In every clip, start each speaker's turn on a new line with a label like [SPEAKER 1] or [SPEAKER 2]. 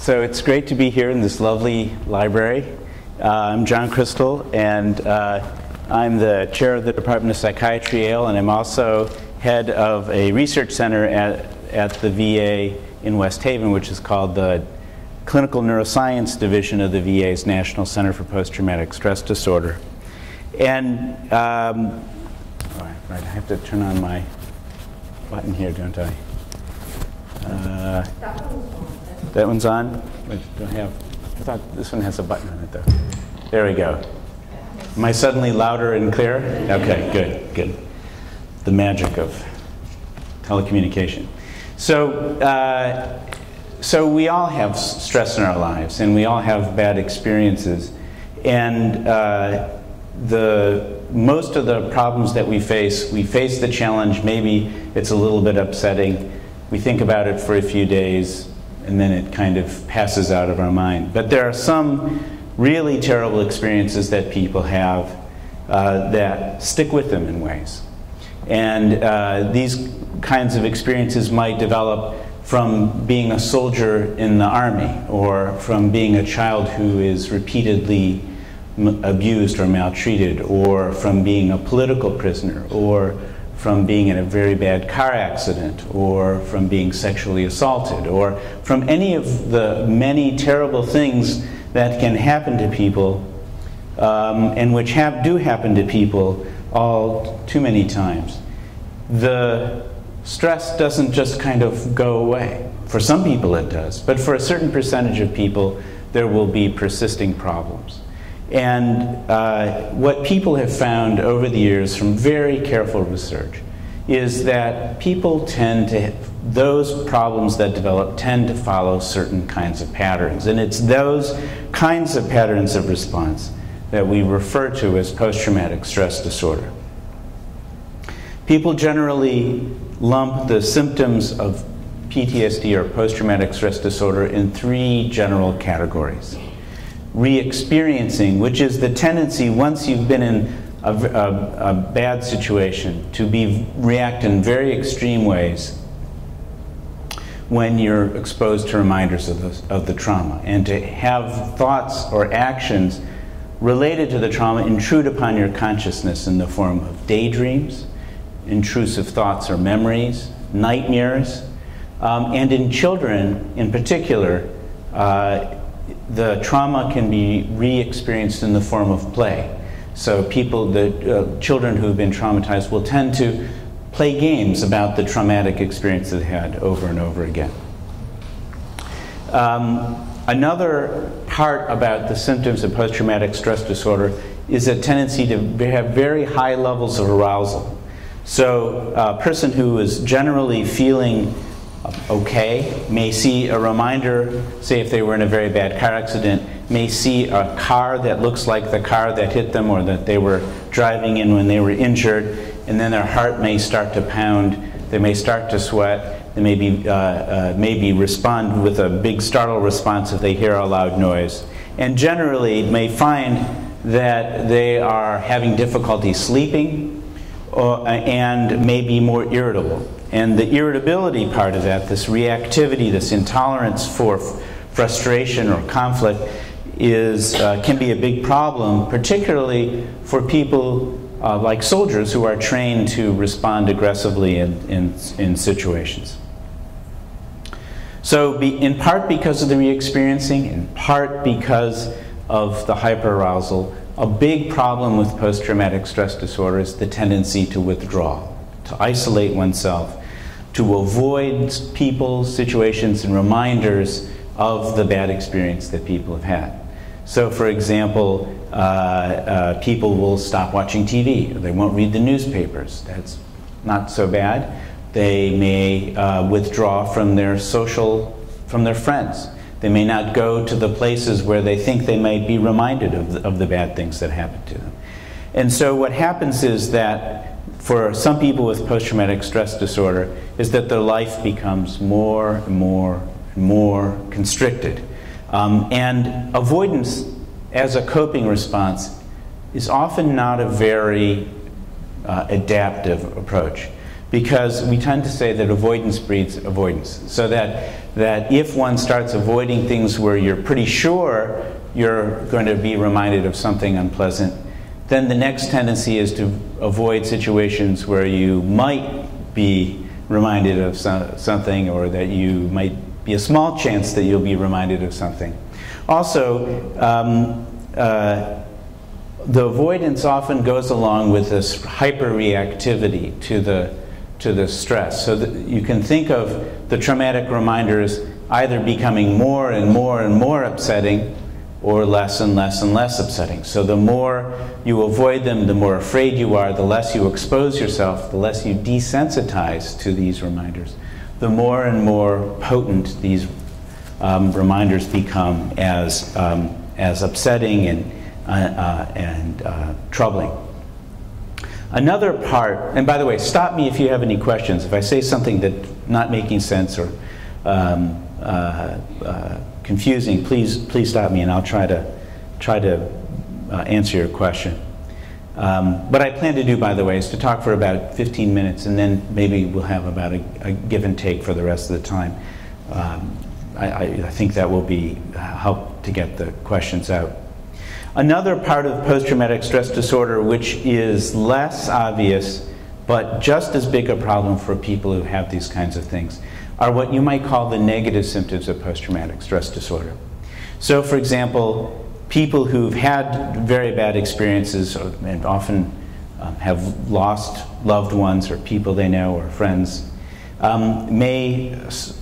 [SPEAKER 1] So it's great to be here in this lovely library. Uh, I'm John Krystal, and uh, I'm the chair of the Department of Psychiatry, Yale, and I'm also head of a research center at, at the VA in West Haven, which is called the Clinical Neuroscience Division of the VA's National Center for Post-Traumatic Stress Disorder. And um, right, I have to turn on my button here, don't I? Uh, that one's on? Do I have? I thought this one has a button on it though. There we go. Am I suddenly louder and clear? Okay, good, good. The magic of telecommunication. So, uh, so we all have stress in our lives, and we all have bad experiences, and uh, the most of the problems that we face, we face the challenge. Maybe it's a little bit upsetting. We think about it for a few days, and then it kind of passes out of our mind. But there are some really terrible experiences that people have uh, that stick with them in ways. And uh, these kinds of experiences might develop from being a soldier in the army or from being a child who is repeatedly abused or maltreated or from being a political prisoner or from being in a very bad car accident or from being sexually assaulted or from any of the many terrible things that can happen to people um, and which have, do happen to people all too many times. The stress doesn't just kind of go away. For some people it does, but for a certain percentage of people there will be persisting problems. And uh, what people have found over the years from very careful research is that people tend to, those problems that develop tend to follow certain kinds of patterns. And it's those kinds of patterns of response that we refer to as post traumatic stress disorder. People generally lump the symptoms of PTSD or post traumatic stress disorder in three general categories. Re experiencing, which is the tendency once you've been in a, a, a, bad situation to be react in very extreme ways when you're exposed to reminders of the, of the trauma. And to have thoughts or actions related to the trauma intrude upon your consciousness in the form of daydreams intrusive thoughts or memories nightmares. Um, and in children in particular uh, the trauma can be re-experienced in the form of play so people, the uh, children who've been traumatized will tend to play games about the traumatic experience they had over and over again. Um, another part about the symptoms of post-traumatic stress disorder is a tendency to have very high levels of arousal. So a person who is generally feeling okay may see a reminder, say if they were in a very bad car accident, may see a car that looks like the car that hit them or that they were driving in when they were injured, and then their heart may start to pound, they may start to sweat, they may be, uh, uh, maybe respond with a big startle response if they hear a loud noise, and generally may find that they are having difficulty sleeping uh, and may be more irritable. And the irritability part of that, this reactivity, this intolerance for frustration or conflict, is, uh, can be a big problem, particularly for people uh, like soldiers who are trained to respond aggressively in, in, in situations. So, be, in part because of the re-experiencing, in part because of the hyperarousal, a big problem with post-traumatic stress disorder is the tendency to withdraw, to isolate oneself, to avoid people, situations, and reminders of the bad experience that people have had. So, for example, uh, uh, people will stop watching TV, they won't read the newspapers. That's not so bad. They may uh, withdraw from their social, from their friends. They may not go to the places where they think they might be reminded of the, of the bad things that happened to them. And so, what happens is that for some people with post traumatic stress disorder, is that their life becomes more and more and more constricted. Um, and avoidance as a coping response is often not a very uh, adaptive approach because we tend to say that avoidance breeds avoidance. So that, that if one starts avoiding things where you're pretty sure you're going to be reminded of something unpleasant, then the next tendency is to avoid situations where you might be reminded of so, something or that you might be a small chance that you'll be reminded of something. Also, um, uh, the avoidance often goes along with this hyperreactivity to the to the stress. So that you can think of the traumatic reminders either becoming more and more and more upsetting or less and less and less upsetting. So the more you avoid them, the more afraid you are, the less you expose yourself, the less you desensitize to these reminders, the more and more potent these um, reminders become as, um, as upsetting and, uh, uh, and uh, troubling. Another part, and by the way, stop me if you have any questions. If I say something that's not making sense or um, uh, uh, confusing, please, please stop me and I'll try to, try to uh, answer your question. Um, what I plan to do, by the way, is to talk for about 15 minutes and then maybe we'll have about a, a give and take for the rest of the time. Um, I, I, think that will be uh, help to get the questions out. Another part of post-traumatic stress disorder, which is less obvious, but just as big a problem for people who have these kinds of things, are what you might call the negative symptoms of post-traumatic stress disorder. So, for example, people who've had very bad experiences and often um, have lost loved ones or people they know or friends um, may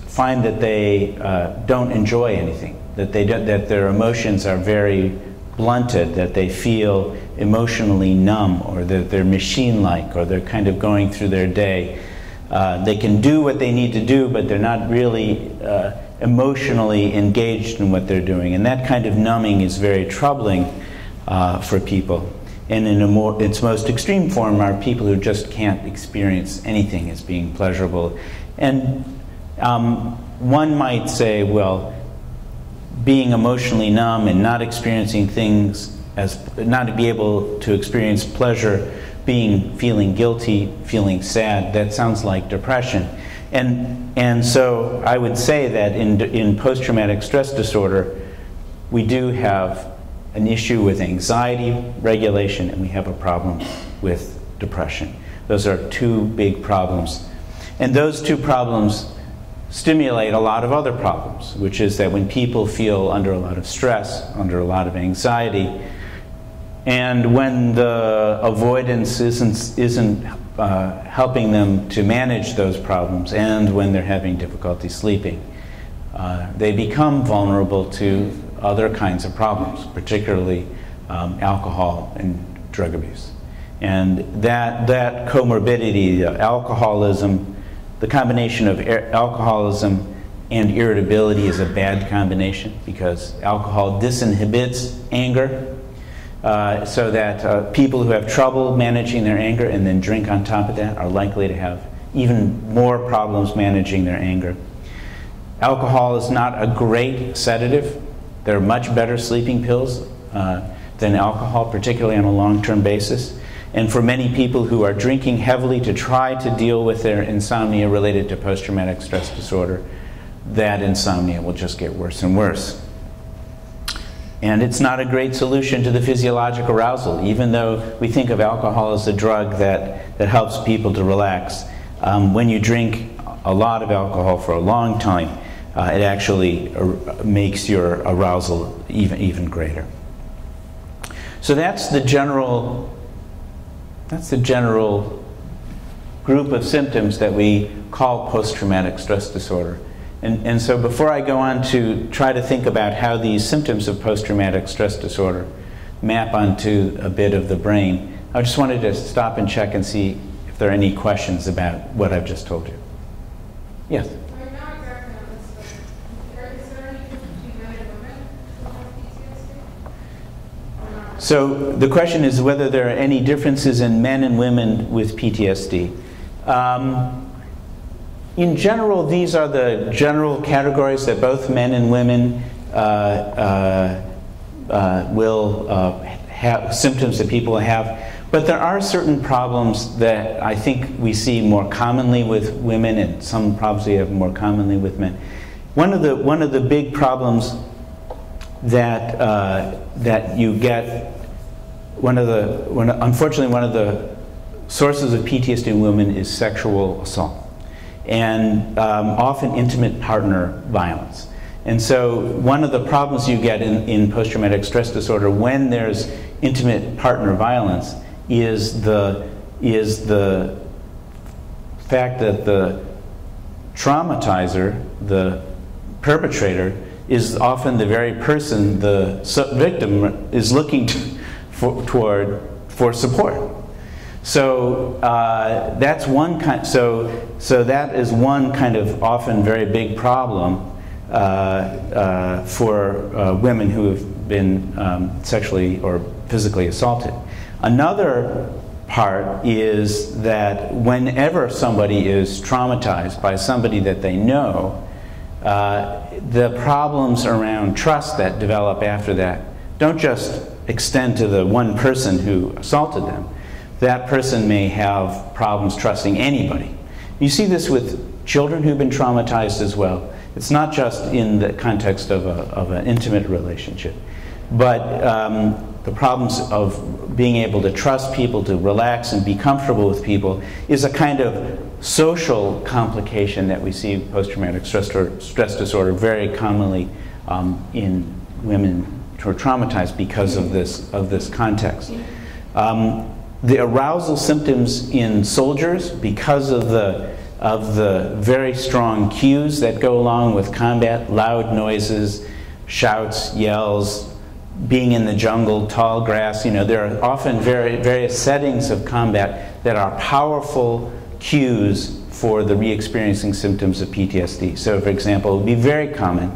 [SPEAKER 1] find that they uh, don't enjoy anything, that, they that their emotions are very blunted, that they feel emotionally numb or that they're machine like or they're kind of going through their day uh, they can do what they need to do, but they're not really uh, emotionally engaged in what they're doing. And that kind of numbing is very troubling uh, for people. And in more, its most extreme form are people who just can't experience anything as being pleasurable. And um, one might say, well, being emotionally numb and not experiencing things as not to be able to experience pleasure being feeling guilty, feeling sad, that sounds like depression. And, and so I would say that in, in post traumatic stress disorder, we do have an issue with anxiety regulation and we have a problem with depression. Those are two big problems. And those two problems stimulate a lot of other problems, which is that when people feel under a lot of stress, under a lot of anxiety, and when the avoidance isn't, isn't uh, helping them to manage those problems, and when they're having difficulty sleeping, uh, they become vulnerable to other kinds of problems, particularly um, alcohol and drug abuse. And that, that comorbidity, uh, alcoholism, the combination of alcoholism and irritability is a bad combination because alcohol disinhibits anger uh, so that uh, people who have trouble managing their anger and then drink on top of that are likely to have even more problems managing their anger. Alcohol is not a great sedative. There are much better sleeping pills uh, than alcohol, particularly on a long term basis. And for many people who are drinking heavily to try to deal with their insomnia related to post traumatic stress disorder, that insomnia will just get worse and worse. And it's not a great solution to the physiologic arousal, even though we think of alcohol as a drug that, that helps people to relax. Um, when you drink a lot of alcohol for a long time, uh, it actually makes your arousal even, even greater. So that's the general, that's the general group of symptoms that we call post-traumatic stress disorder. And, and so before I go on to try to think about how these symptoms of post-traumatic stress disorder map onto a bit of the brain, I just wanted to stop and check and see if there are any questions about what I've just told you. Yes? So the question is whether there are any differences in men and women with PTSD. Um, in general, these are the general categories that both men and women uh, uh, uh will uh, have, symptoms that people have. But there are certain problems that I think we see more commonly with women, and some problems we have more commonly with men. One of the, one of the big problems that, uh, that you get, one of the, one, unfortunately, one of the sources of PTSD in women is sexual assault and um, often intimate partner violence. And so, one of the problems you get in, in post traumatic stress disorder when there's intimate partner violence is the, is the fact that the traumatizer, the perpetrator, is often the very person the victim is looking to, for, toward for support. So uh, that's one kind. So so that is one kind of often very big problem uh, uh, for uh, women who have been um, sexually or physically assaulted. Another part is that whenever somebody is traumatized by somebody that they know, uh, the problems around trust that develop after that don't just extend to the one person who assaulted them. That person may have problems trusting anybody. You see this with children who've been traumatized as well. It's not just in the context of, a, of an intimate relationship, but um, the problems of being able to trust people, to relax and be comfortable with people, is a kind of social complication that we see post traumatic stress, stress disorder very commonly um, in women who are traumatized because of this, of this context. Um, the arousal symptoms in soldiers, because of the, of the very strong cues that go along with combat loud noises, shouts, yells, being in the jungle, tall grass, you know, there are often very, various settings of combat that are powerful cues for the re-experiencing symptoms of PTSD. So, for example, it would be very common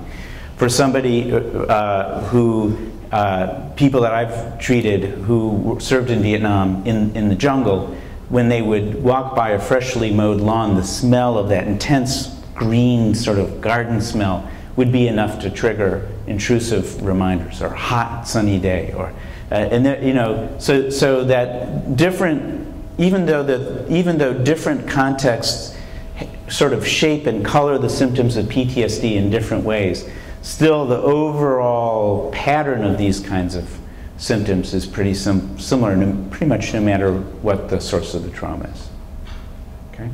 [SPEAKER 1] for somebody uh, who, uh, people that I've treated who served in Vietnam in, in the jungle, when they would walk by a freshly mowed lawn, the smell of that intense green sort of garden smell would be enough to trigger intrusive reminders or hot sunny day or uh, and there, you know so so that different even though the even though different contexts sort of shape and color the symptoms of PTSD in different ways still the overall pattern of these kinds of symptoms is pretty sim- similar no, pretty much no matter what the source of the trauma is okay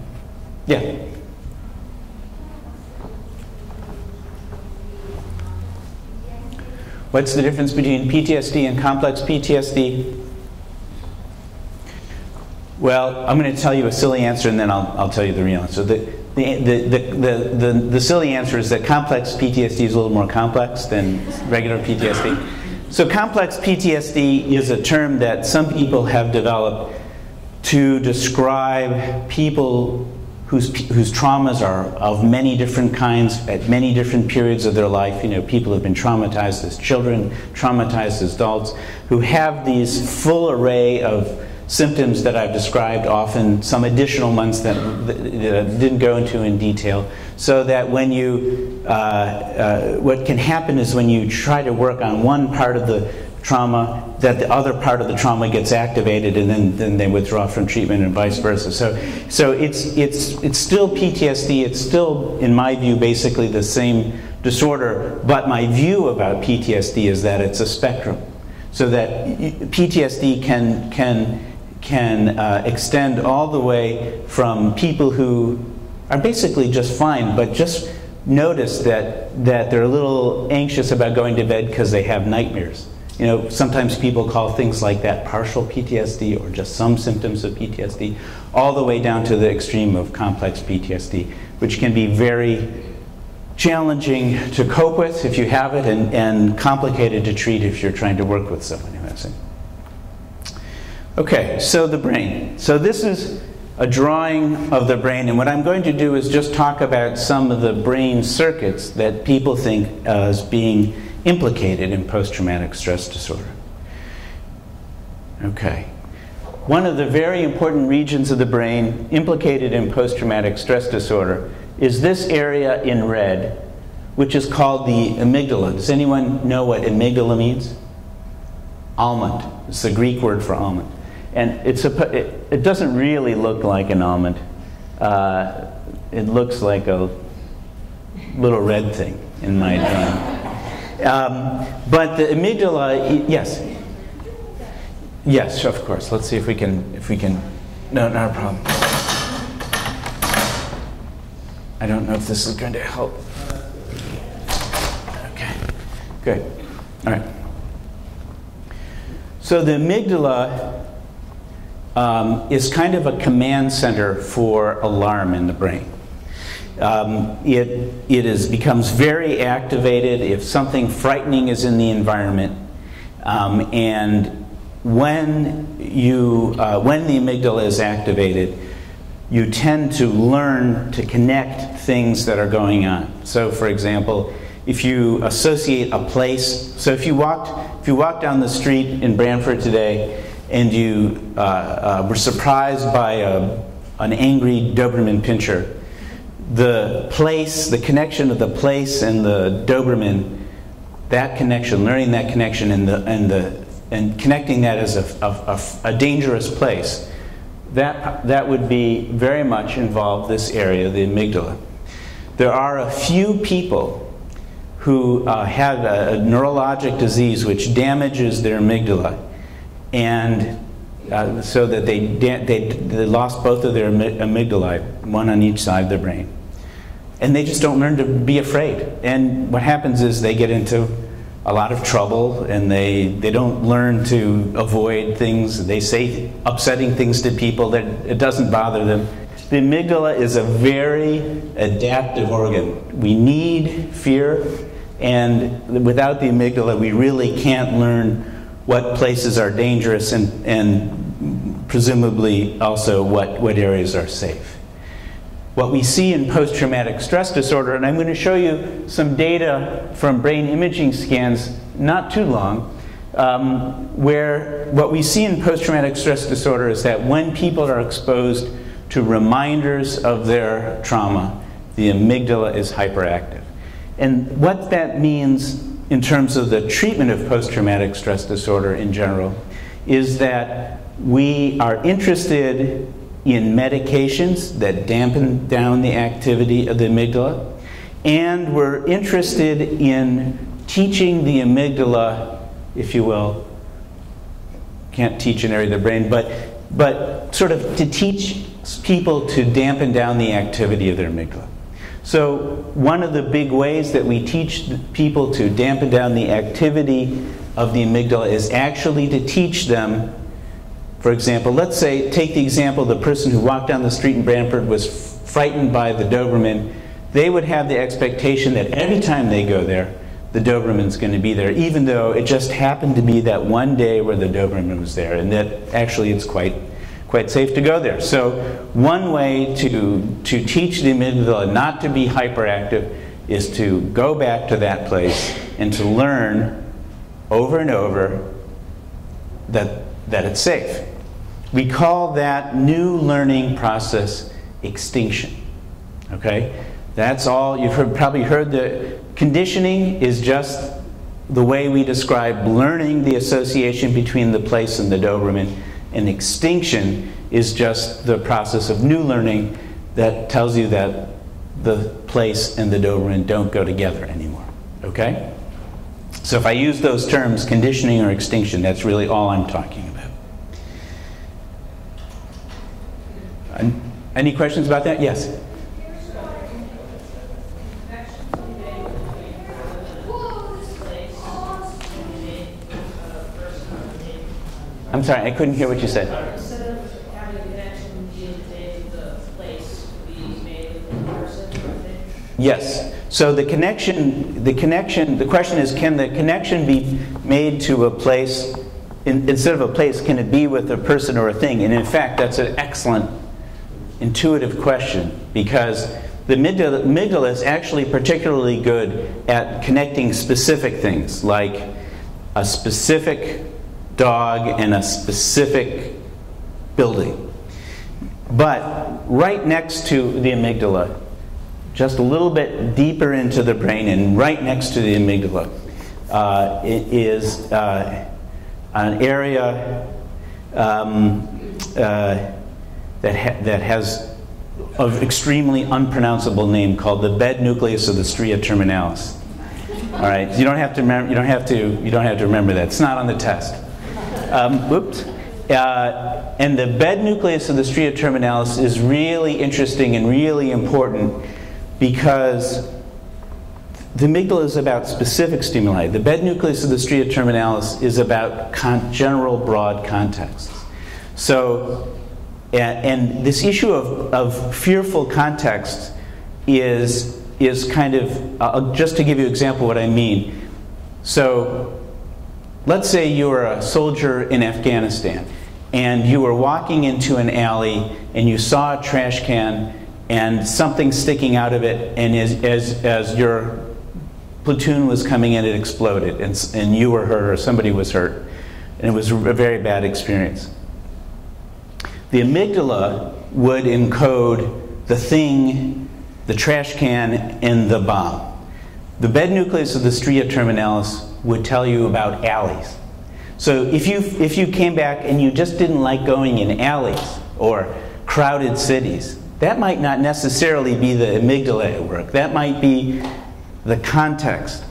[SPEAKER 1] yeah What's the difference between PTSD and complex PTSD? Well, I'm going to tell you a silly answer and then I'll, I'll tell you the real answer. The, the, the, the, the, the, silly answer is that complex PTSD is a little more complex than regular PTSD. So, complex PTSD is a term that some people have developed to describe people whose, whose traumas are of many different kinds at many different periods of their life. You know, people have been traumatized as children, traumatized as adults, who have these full array of symptoms that I've described, often some additional ones that, that, I didn't go into in detail, so that when you, uh, uh, what can happen is when you try to work on one part of the trauma, that the other part of the trauma gets activated and then, then they withdraw from treatment and vice versa. So, so it's, it's, it's still PTSD, it's still, in my view, basically the same disorder, but my view about PTSD is that it's a spectrum. So that PTSD can, can, can uh, extend all the way from people who are basically just fine, but just notice that, that they're a little anxious about going to bed because they have nightmares you know, sometimes people call things like that partial PTSD or just some symptoms of PTSD, all the way down to the extreme of complex PTSD, which can be very challenging to cope with if you have it and, and complicated to treat if you're trying to work with someone. Okay, so the brain. So this is a drawing of the brain, and what I'm going to do is just talk about some of the brain circuits that people think as being implicated in post traumatic stress disorder. Okay. One of the very important regions of the brain implicated in post traumatic stress disorder is this area in red, which is called the amygdala. Does anyone know what amygdala means? Almond. It's the Greek word for almond. And it's a, it, it doesn't really look like an almond. Uh, it looks like a little red thing in my drawing. Um, but the amygdala, yes. Yes, of course. Let's see if we can, if we can, no, not a problem. I don't know if this is going to help. Okay, good. All right. So the amygdala um, is kind of a command center for alarm in the brain. Um, it, it is, becomes very activated if something frightening is in the environment. Um, and when, you, uh, when the amygdala is activated, you tend to learn to connect things that are going on. So, for example, if you associate a place, so if you walked, if you walked down the street in Branford today and you uh, uh, were surprised by a, an angry Doberman pinscher, the place, the connection of the place and the Doberman, that connection, learning that connection and the and the and connecting that as a, a, a, a dangerous place that, that would be very much involved this area, the amygdala. There are a few people who uh, have a, a, neurologic disease which damages their amygdala, and uh, so that they, they, they lost both of their amygdalae, one on each side of their brain. And they just don't learn to be afraid. And what happens is they get into a lot of trouble and they, they don't learn to avoid things. They say upsetting things to people that it doesn't bother them. The amygdala is a very adaptive organ. We need fear, and without the amygdala, we really can't learn what places are dangerous and, and presumably also what, what areas are safe what we see in post-traumatic stress disorder, and I'm going to show you some data from brain imaging scans not too long, um, where what we see in post-traumatic stress disorder is that when people are exposed to reminders of their trauma, the amygdala is hyperactive. And what that means in terms of the treatment of post-traumatic stress disorder in general is that we are interested in medications that dampen down the activity of the amygdala, and we're interested in teaching the amygdala, if you will, can't teach an area of the brain, but, but sort of to teach people to dampen down the activity of their amygdala. So one of the big ways that we teach people to dampen down the activity of the amygdala is actually to teach them for example, let's say, take the example of the person who walked down the street in Branford was frightened by the Doberman. They would have the expectation that every time they go there, the Doberman's going to be there, even though it just happened to be that one day where the Doberman was there, and that actually it's quite, quite safe to go there. So one way to, to teach the amygdala not to be hyperactive is to go back to that place and to learn over and over that that it's safe. We call that new learning process extinction. Okay? That's all. You've heard, probably heard that conditioning is just the way we describe learning the association between the place and the Doberman. And extinction is just the process of new learning that tells you that the place and the Doberman don't go together anymore. Okay? So if I use those terms, conditioning or extinction, that's really all I'm talking about. Any questions about that? Yes. I'm sorry, I couldn't hear what you said. Yes. So the connection, the connection, the question is, can the connection be made to a place, in, instead of a place, can it be with a person or a thing? And in fact, that's an excellent intuitive question because the amygdala is actually particularly good at connecting specific things, like a specific dog and a specific building. But right next to the amygdala, just a little bit deeper into the brain and right next to the amygdala, uh, is uh, an area um, uh, that, ha that has an extremely unpronounceable name called the bed nucleus of the stria terminalis. All right, you don't have to. You don't have to. You don't have to remember that. It's not on the test. Um, whoops. Uh, and the bed nucleus of the stria terminalis is really interesting and really important because the amygdala is about specific stimuli. The bed nucleus of the stria terminalis is about general broad contexts. So, and, and this issue of, of fearful context is, is kind of, uh, just to give you an example what I mean. So, let's say you're a soldier in Afghanistan and you were walking into an alley and you saw a trash can and something sticking out of it, and as, as, as your platoon was coming in, it exploded, and, and you were hurt or somebody was hurt. And it was a very bad experience. The amygdala would encode the thing, the trash can, and the bomb. The bed nucleus of the stria terminalis would tell you about alleys. So if you, if you came back and you just didn't like going in alleys or crowded cities, that might not necessarily be the amygdala at work. That might be the context.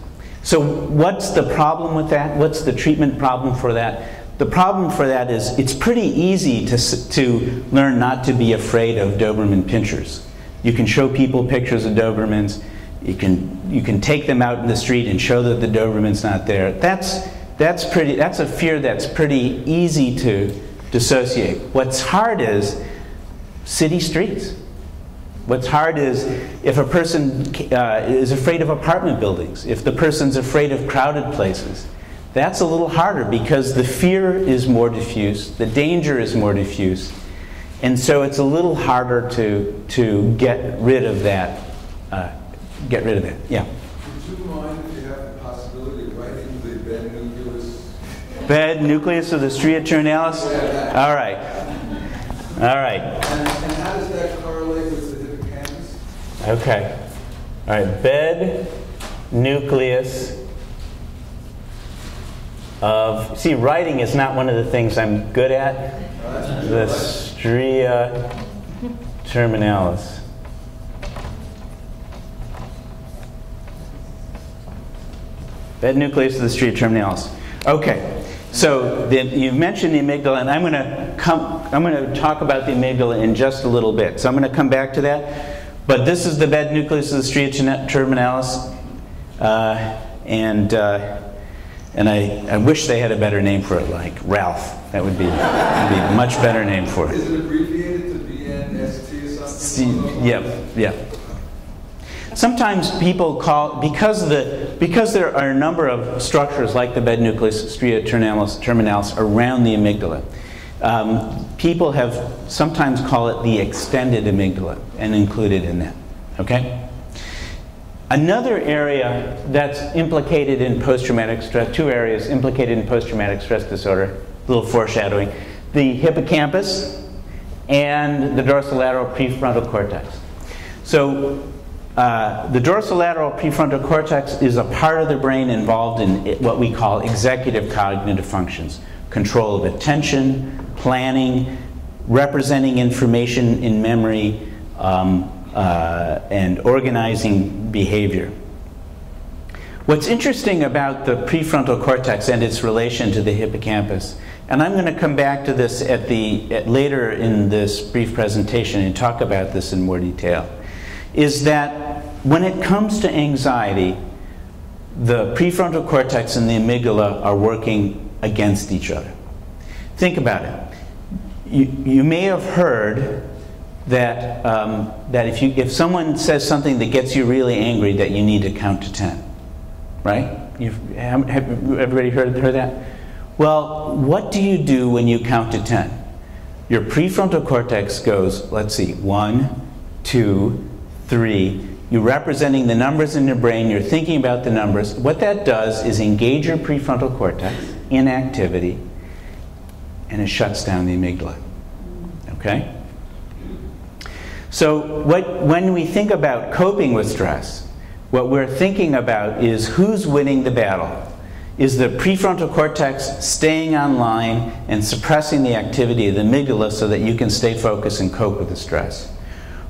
[SPEAKER 1] So, what's the problem with that? What's the treatment problem for that? The problem for that is it's pretty easy to, to learn not to be afraid of Doberman pinschers. You can show people pictures of Dobermans. You can, you can take them out in the street and show that the Doberman's not there. That's, that's, pretty, that's a fear that's pretty easy to dissociate. What's hard is city streets. What's hard is if a person uh, is afraid of apartment buildings, if the person's afraid of crowded places. That's a little harder because the fear is more diffuse, the danger is more diffuse, and so it's a little harder to, to get rid of that. Uh, get rid of it, yeah.
[SPEAKER 2] Would you mind if you have the possibility of writing the bed nucleus?
[SPEAKER 1] Bed nucleus of the stria terminalis? All right. All right.
[SPEAKER 2] And, and how does that correlate with the hippocampus?
[SPEAKER 1] Okay. All right, bed nucleus of, see, writing is not one of the things I'm good at. The stria terminalis. Bed nucleus of the stria terminalis. Okay, so the, you've mentioned the amygdala, and I'm going to come. I'm going to talk about the amygdala in just a little bit. So I'm going to come back to that. But this is the bed nucleus of the stria terminalis. Uh, and uh, and I, I wish they had a better name for it, like Ralph. That would be, would be a much better name for it.
[SPEAKER 2] Is it abbreviated to BNST or something?
[SPEAKER 1] Yeah, yeah. Sometimes people call, because, the, because there are a number of structures like the bed nucleus, stria terminalis, terminalis around the amygdala, um, people have sometimes call it the extended amygdala and include it in that. Okay? Another area that's implicated in post-traumatic stress, two areas implicated in post-traumatic stress disorder, a little foreshadowing, the hippocampus and the dorsolateral prefrontal cortex. So uh, the dorsolateral prefrontal cortex is a part of the brain involved in what we call executive cognitive functions, control of attention, planning, representing information in memory, um, uh, and organizing behavior. What's interesting about the prefrontal cortex and its relation to the hippocampus, and I'm going to come back to this at the, at later in this brief presentation and talk about this in more detail, is that when it comes to anxiety, the prefrontal cortex and the amygdala are working against each other. Think about it you, you may have heard that, um, that if, you, if someone says something that gets you really angry, that you need to count to 10. Right? You've, have, have everybody heard, heard that? Well, what do you do when you count to 10? Your prefrontal cortex goes, let's see, one, two, three. You're representing the numbers in your brain, you're thinking about the numbers. What that does is engage your prefrontal cortex in activity and it shuts down the amygdala. Okay? So, what, when we think about coping with stress, what we're thinking about is who's winning the battle. is the prefrontal cortex staying online and suppressing the activity of the amygdala so that you can stay focused and cope with the stress?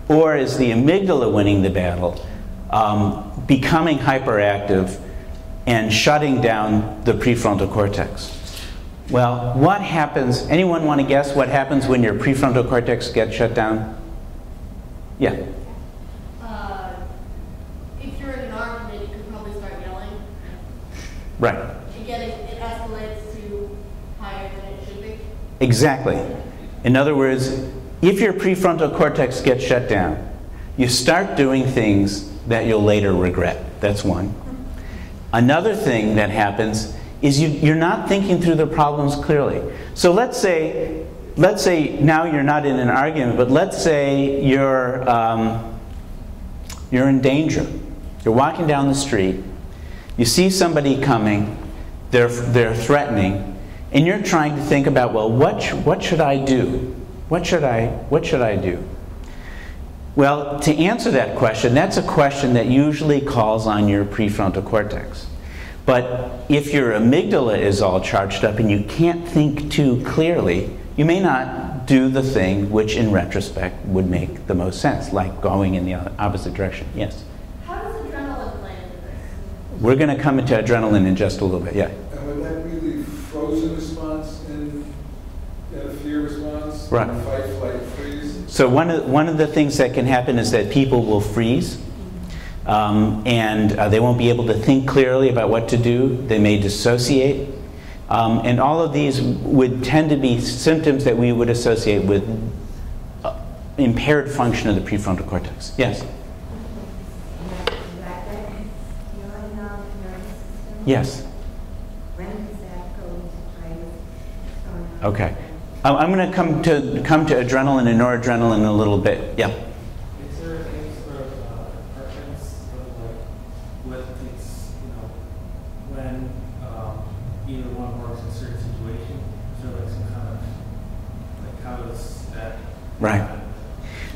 [SPEAKER 1] Or is the amygdala winning the battle, um, becoming hyperactive and shutting down the prefrontal cortex? Well, what happens? Anyone want to guess what happens when your prefrontal cortex gets shut down? Yeah.
[SPEAKER 3] Uh, if you're in an argument, you could probably start yelling.
[SPEAKER 1] Right.
[SPEAKER 3] It getting it escalates to higher than it should be.
[SPEAKER 1] Exactly. In other words, if your prefrontal cortex gets shut down, you start doing things that you'll later regret. That's one. Another thing that happens is you, you're not thinking through the problems clearly. So let's say, let's say now you're not in an argument, but let's say you're, um, you're in danger. You're walking down the street, you see somebody coming, they're, they're threatening, and you're trying to think about, well, what, what should I do? What should I, what should I do? Well, to answer that question, that's a question that usually calls on your prefrontal cortex. But if your amygdala is all charged up and you can't think too clearly, you may not do the thing which in retrospect would make the most sense, like going in the opposite direction. Yes?
[SPEAKER 3] How does adrenaline play into this?
[SPEAKER 1] We're going to come into adrenaline in just a little bit. Yeah.
[SPEAKER 2] And would that be the frozen response in, in a fear
[SPEAKER 1] Right.
[SPEAKER 2] Fight, flight, freeze?
[SPEAKER 1] So one of, one of the things that can happen is that people will freeze. Um, and uh, they won't be able to think clearly about what to do. They may dissociate. Um, and all of these would tend to be symptoms that we would associate with uh, impaired function of the prefrontal cortex. Yes? Yes.
[SPEAKER 4] When does that go into place?
[SPEAKER 1] Okay. I'm- going to come to come to adrenaline and noradrenaline in a little bit. Yeah.
[SPEAKER 5] Is there any sort of uh, preference of like what it's, you know, when um, either one works in certain situation? So like some kind of, like how does that?
[SPEAKER 1] Right.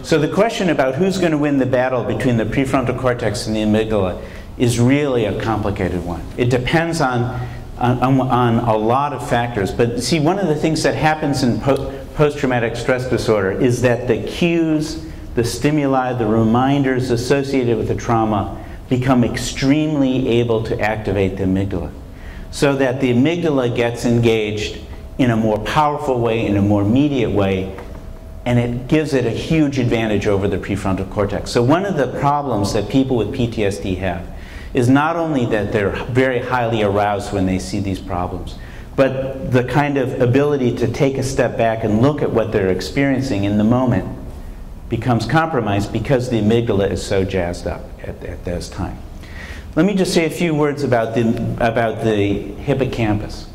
[SPEAKER 1] So the question about who's going to win the battle between the prefrontal cortex and the amygdala is really a complicated one. It depends on, on, on a lot of factors. But see, one of the things that happens in po- post-traumatic stress disorder is that the cues, the stimuli, the reminders associated with the trauma become extremely able to activate the amygdala. So that the amygdala gets engaged in a more powerful way, in a more immediate way, and it gives it a huge advantage over the prefrontal cortex. So, one of the problems that people with PTSD have is not only that they're very highly aroused when they see these problems, but the kind of ability to take a step back and look at what they're experiencing in the moment becomes compromised because the amygdala is so jazzed up at, at this time. Let me just say a few words about the, about the hippocampus.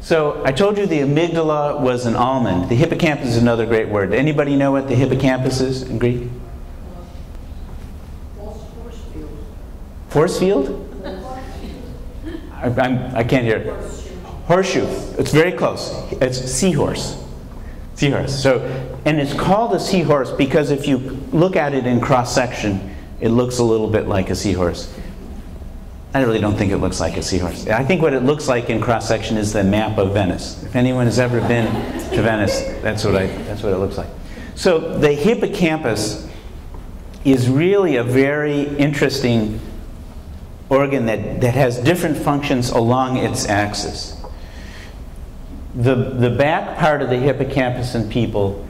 [SPEAKER 1] So I told you the amygdala was an almond. The hippocampus is another great word. Anybody know what the hippocampus is in Greek? Force field? I, I'm, I can't hear it. Horseshoe. It's very close. It's seahorse. Seahorse. So, and it's called a seahorse because if you look at it in cross section, it looks a little bit like a seahorse. I really don't think it looks like a seahorse. I think what it looks like in cross section is the map of Venice. If anyone has ever been to Venice, that's what I that's what it looks like. So the hippocampus is really a very interesting organ that, that has different functions along its axis. The, the back part of the hippocampus in people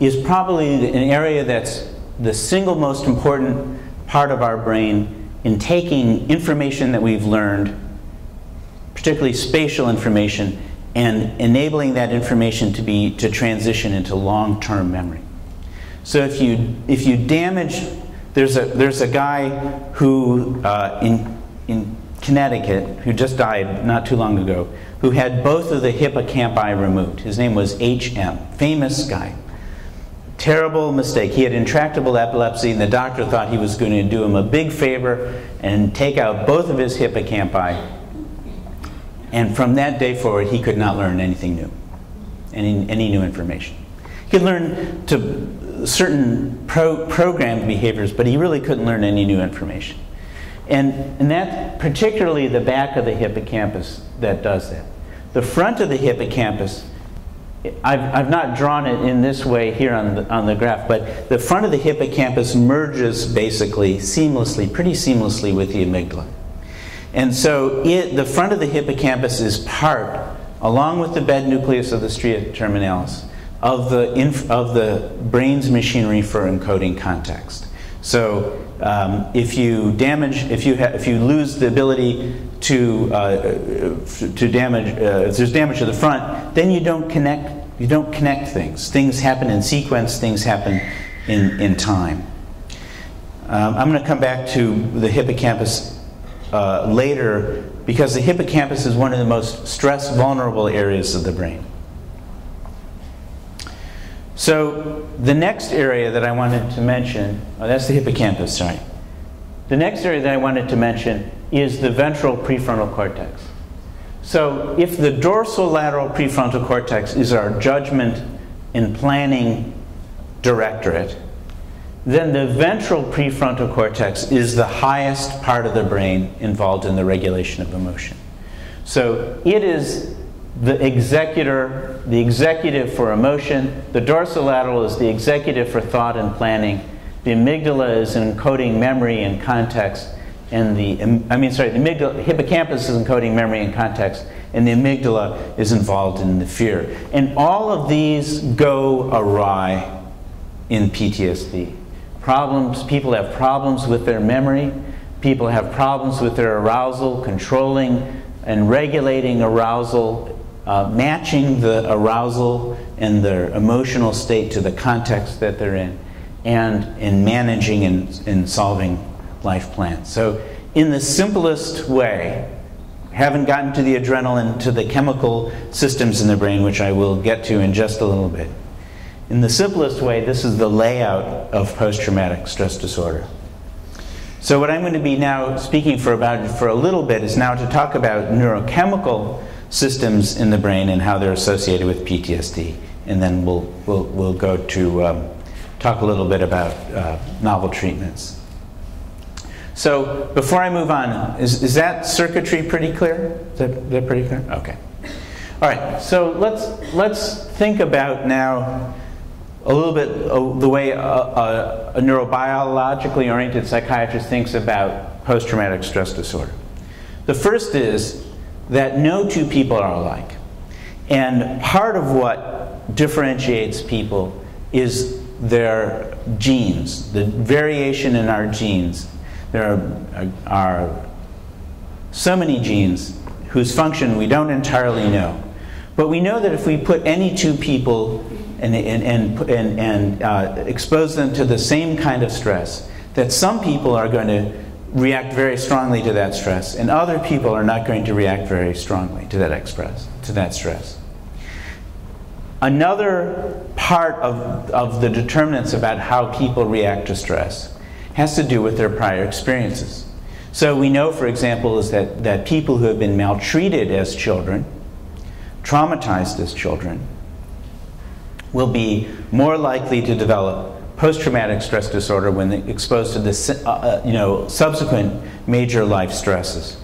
[SPEAKER 1] is probably an area that's the single most important part of our brain in taking information that we've learned, particularly spatial information, and enabling that information to be to transition into long-term memory. So if you if you damage, there's a there's a guy who uh, in in Connecticut who just died not too long ago who had both of the hippocampi removed. His name was H.M. Famous guy. Terrible mistake. He had intractable epilepsy, and the doctor thought he was going to do him a big favor and take out both of his hippocampi. And from that day forward, he could not learn anything new, any, any new information. He could learn to certain pro, programmed behaviors, but he really couldn't learn any new information. And, and that, particularly the back of the hippocampus, that does that. The front of the hippocampus, I've, I've not drawn it in this way here on the, on the graph, but the front of the hippocampus merges basically seamlessly, pretty seamlessly with the amygdala. And so it, the front of the hippocampus is part, along with the bed nucleus of the stria terminalis, of the, of the brain's machinery for encoding context. So um, if you damage, if you, if you lose the ability to, uh, to damage, uh, if there's damage to the front, then you don't connect, you don't connect things. Things happen in sequence, things happen in, in time. Um, I'm going to come back to the hippocampus uh, later because the hippocampus is one of the most stress vulnerable areas of the brain. So the next area that I wanted to mention, oh, that's the hippocampus, sorry. The next area that I wanted to mention is the ventral prefrontal cortex. So if the dorsolateral prefrontal cortex is our judgment and planning directorate, then the ventral prefrontal cortex is the highest part of the brain involved in the regulation of emotion. So it is the executor, the executive for emotion. The dorsolateral is the executive for thought and planning. The amygdala is encoding memory and context. And the, I mean, sorry, the amygdala, hippocampus is encoding memory and context. And the amygdala is involved in the fear. And all of these go awry in PTSD. Problems, people have problems with their memory. People have problems with their arousal, controlling and regulating arousal uh, matching the arousal and their emotional state to the context that they're in, and in managing and, and solving life plans. So, in the simplest way, haven't gotten to the adrenaline, to the chemical systems in the brain, which I will get to in just a little bit. In the simplest way, this is the layout of post traumatic stress disorder. So, what I'm going to be now speaking for about for a little bit is now to talk about neurochemical systems in the brain and how they're associated with PTSD. And then we'll, we'll, we'll go to um, talk a little bit about uh, novel treatments. So before I move on, is, is that circuitry pretty clear? Is that, is that pretty clear? Okay. All right, so let's, let's think about now a little bit uh, the way a, a, a neurobiologically oriented psychiatrist thinks about post traumatic stress disorder. The first is that no two people are alike. And part of what differentiates people is their genes, the variation in our genes. There are, are so many genes whose function we don't entirely know. But we know that if we put any two people and, and, and, and, uh, expose them to the same kind of stress, that some people are going to react very strongly to that stress, and other people are not going to react very strongly to that express, to that stress. Another part of, of the determinants about how people react to stress has to do with their prior experiences. So we know, for example, is that, that people who have been maltreated as children, traumatized as children, will be more likely to develop post-traumatic stress disorder when exposed to the uh, uh, you know, subsequent major life stresses.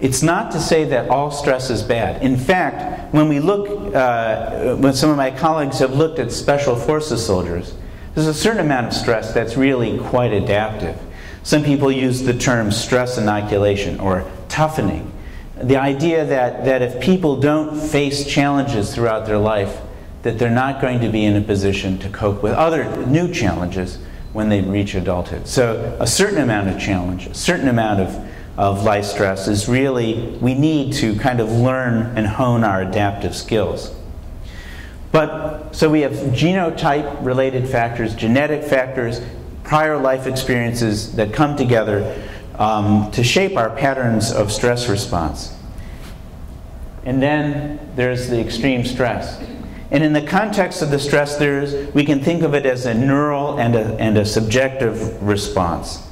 [SPEAKER 1] It's not to say that all stress is bad. In fact, when we look, uh, when some of my colleagues have looked at special forces soldiers, there's a certain amount of stress that's really quite adaptive. Some people use the term stress inoculation or toughening. The idea that, that if people don't face challenges throughout their life, that they're not going to be in a position to cope with other new challenges when they reach adulthood. So, a certain amount of challenge, a certain amount of, of life stress is really, we need to kind of learn and hone our adaptive skills. But, so we have genotype related factors, genetic factors, prior life experiences that come together um, to shape our patterns of stress response. And then there's the extreme stress. And in the context of the stress, there's, we can think of it as a neural and a, and a subjective response.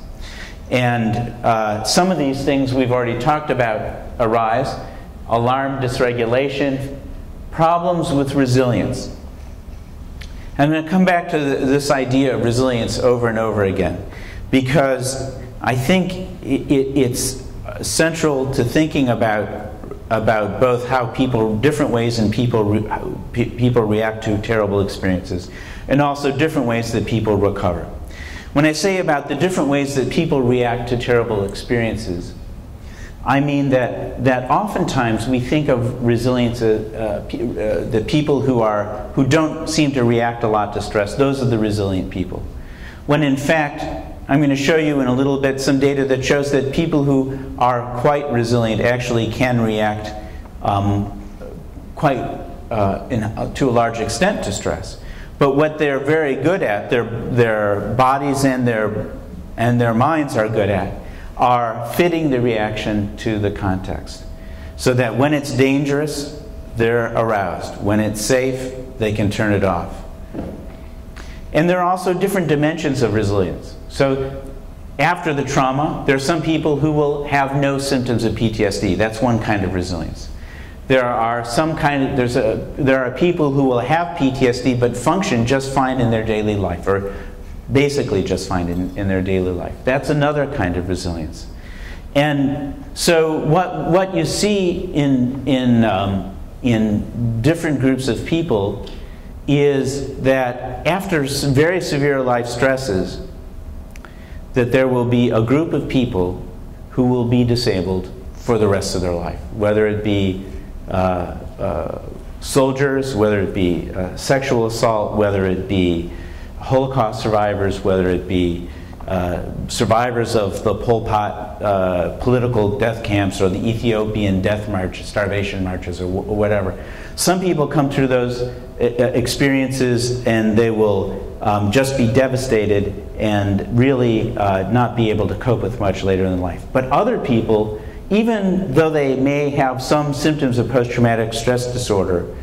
[SPEAKER 1] And uh, some of these things we've already talked about arise alarm dysregulation, problems with resilience. I'm going to come back to this idea of resilience over and over again because I think it, it, it's central to thinking about about both how people, different ways in people, re, pe people react to terrible experiences, and also different ways that people recover. When I say about the different ways that people react to terrible experiences, I mean that, that oftentimes we think of resilience, uh, uh, uh, the people who, are, who don't seem to react a lot to stress, those are the resilient people. When in fact, I'm going to show you in a little bit some data that shows that people who are quite resilient actually can react um, quite uh, in, uh, to a large extent to stress. But what they're very good at, their, their bodies and their, and their minds are good at, are fitting the reaction to the context. So that when it's dangerous, they're aroused. When it's safe, they can turn it off. And there are also different dimensions of resilience. So after the trauma, there are some people who will have no symptoms of PTSD. That's one kind of resilience. There are some kind of, there's a, there are people who will have PTSD but function just fine in their daily life, or basically just fine in, in their daily life. That's another kind of resilience. And so what, what you see in, in, um, in different groups of people is that after very severe life stresses, that there will be a group of people who will be disabled for the rest of their life, whether it be uh, uh, soldiers, whether it be uh, sexual assault, whether it be Holocaust survivors, whether it be uh, survivors of the Pol Pot uh, political death camps or the Ethiopian death march, starvation marches, or, whatever. Some people come through those experiences and they will um, just be devastated and really uh, not be able to cope with much later in life. But other people, even though they may have some symptoms of post traumatic stress disorder,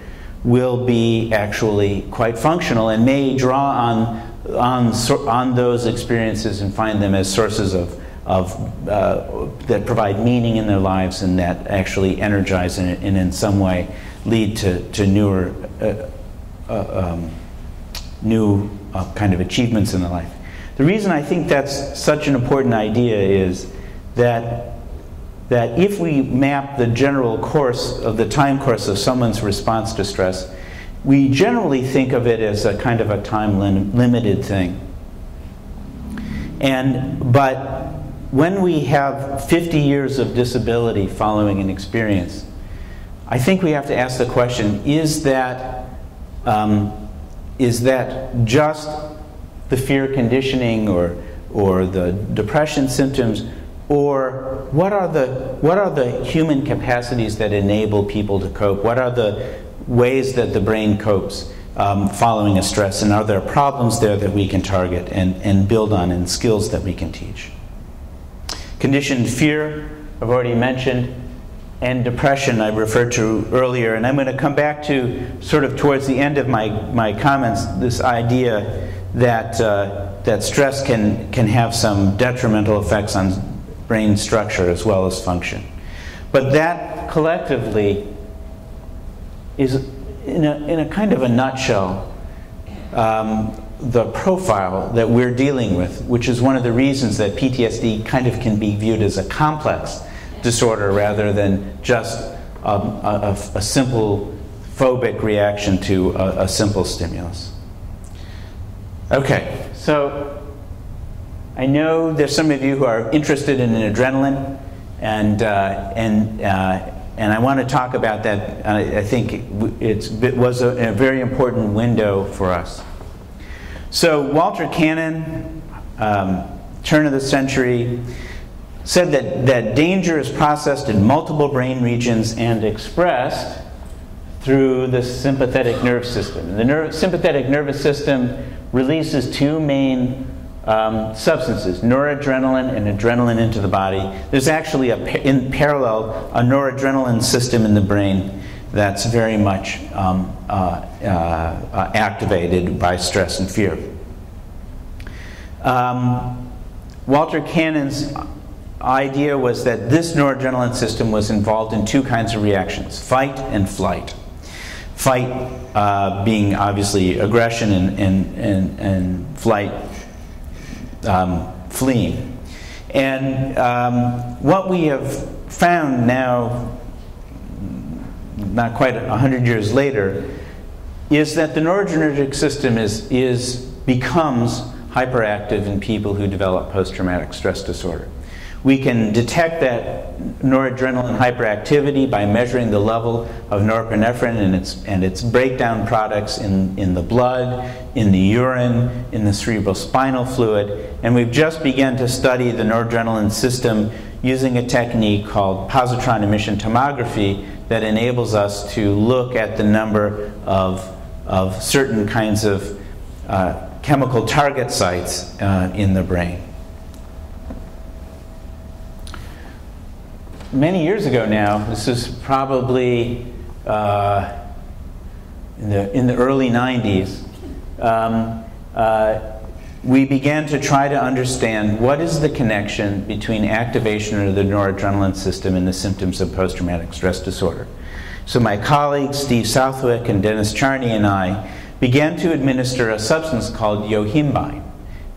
[SPEAKER 1] will be actually quite functional and may draw on, on, on those experiences and find them as sources of, of, uh, that provide meaning in their lives and that actually energize and, and in some way lead to, to newer, uh, um, new uh, kind of achievements in their life. The reason I think that's such an important idea is that that if we map the general course of the time course of someone's response to stress, we generally think of it as a kind of a time lim limited thing. And, but when we have 50 years of disability following an experience, I think we have to ask the question, is that, um, is that just the fear conditioning or, or the depression symptoms, or what are the what are the human capacities that enable people to cope? What are the ways that the brain copes um, following a stress? And are there problems there that we can target and, and build on and skills that we can teach? Conditioned fear, I've already mentioned, and depression I referred to earlier. And I'm going to come back to sort of towards the end of my, my comments this idea that, uh, that stress can, can have some detrimental effects on brain structure as well as function. But that collectively is, in a, in a kind of a nutshell, um, the profile that we're dealing with, which is one of the reasons that PTSD kind of can be viewed as a complex disorder rather than just um, a, a, simple phobic reaction to a, a simple stimulus. Okay, so I know there's some of you who are interested in adrenaline, and, uh, and, uh, and I want to talk about that. I think it was a, a, very important window for us. So Walter Cannon, um, turn of the century, said that, that danger is processed in multiple brain regions and expressed through the sympathetic nervous system. The sympathetic nervous system releases two main um, substances, noradrenaline and adrenaline into the body. There's actually, a, in parallel, a noradrenaline system in the brain that's very much um, uh, uh, activated by stress and fear. Um, Walter Cannon's idea was that this noradrenaline system was involved in two kinds of reactions, fight and flight. Fight uh, being obviously aggression and, and, and, and flight um, fleeing. And um, what we have found now, not quite 100 years later, is that the noradrenergic system is, is, becomes hyperactive in people who develop post-traumatic stress disorder. We can detect that noradrenaline hyperactivity by measuring the level of norepinephrine and its, and its breakdown products in, in the blood, in the urine, in the cerebral spinal fluid. And we've just begun to study the noradrenaline system using a technique called positron emission tomography that enables us to look at the number of, of certain kinds of uh, chemical target sites uh, in the brain. Many years ago now, this is probably uh, in, the, in the early 90s, um, uh, we began to try to understand what is the connection between activation of the noradrenaline system and the symptoms of post traumatic stress disorder. So, my colleagues Steve Southwick and Dennis Charney and I began to administer a substance called yohimbine.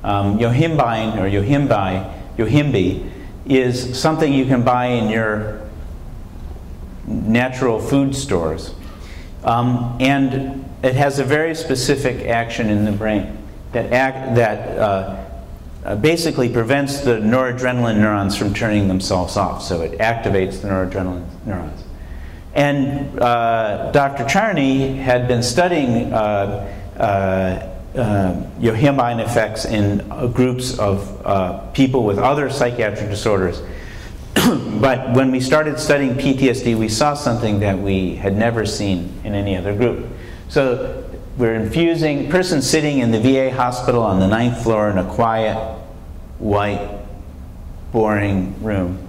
[SPEAKER 1] Um, yohimbine or yohimbi, yohimbi is something you can buy in your natural food stores. Um, and it has a very specific action in the brain that, act, that uh, uh, basically prevents the noradrenaline neurons from turning themselves off. So it activates the noradrenaline neurons. And uh, Dr. Charney had been studying uh, uh, uh, yohimbine effects in uh, groups of uh, people with other psychiatric disorders. but when we started studying PTSD, we saw something that we had never seen in any other group. So we're infusing, person sitting in the VA hospital on the ninth floor in a quiet, white, boring room.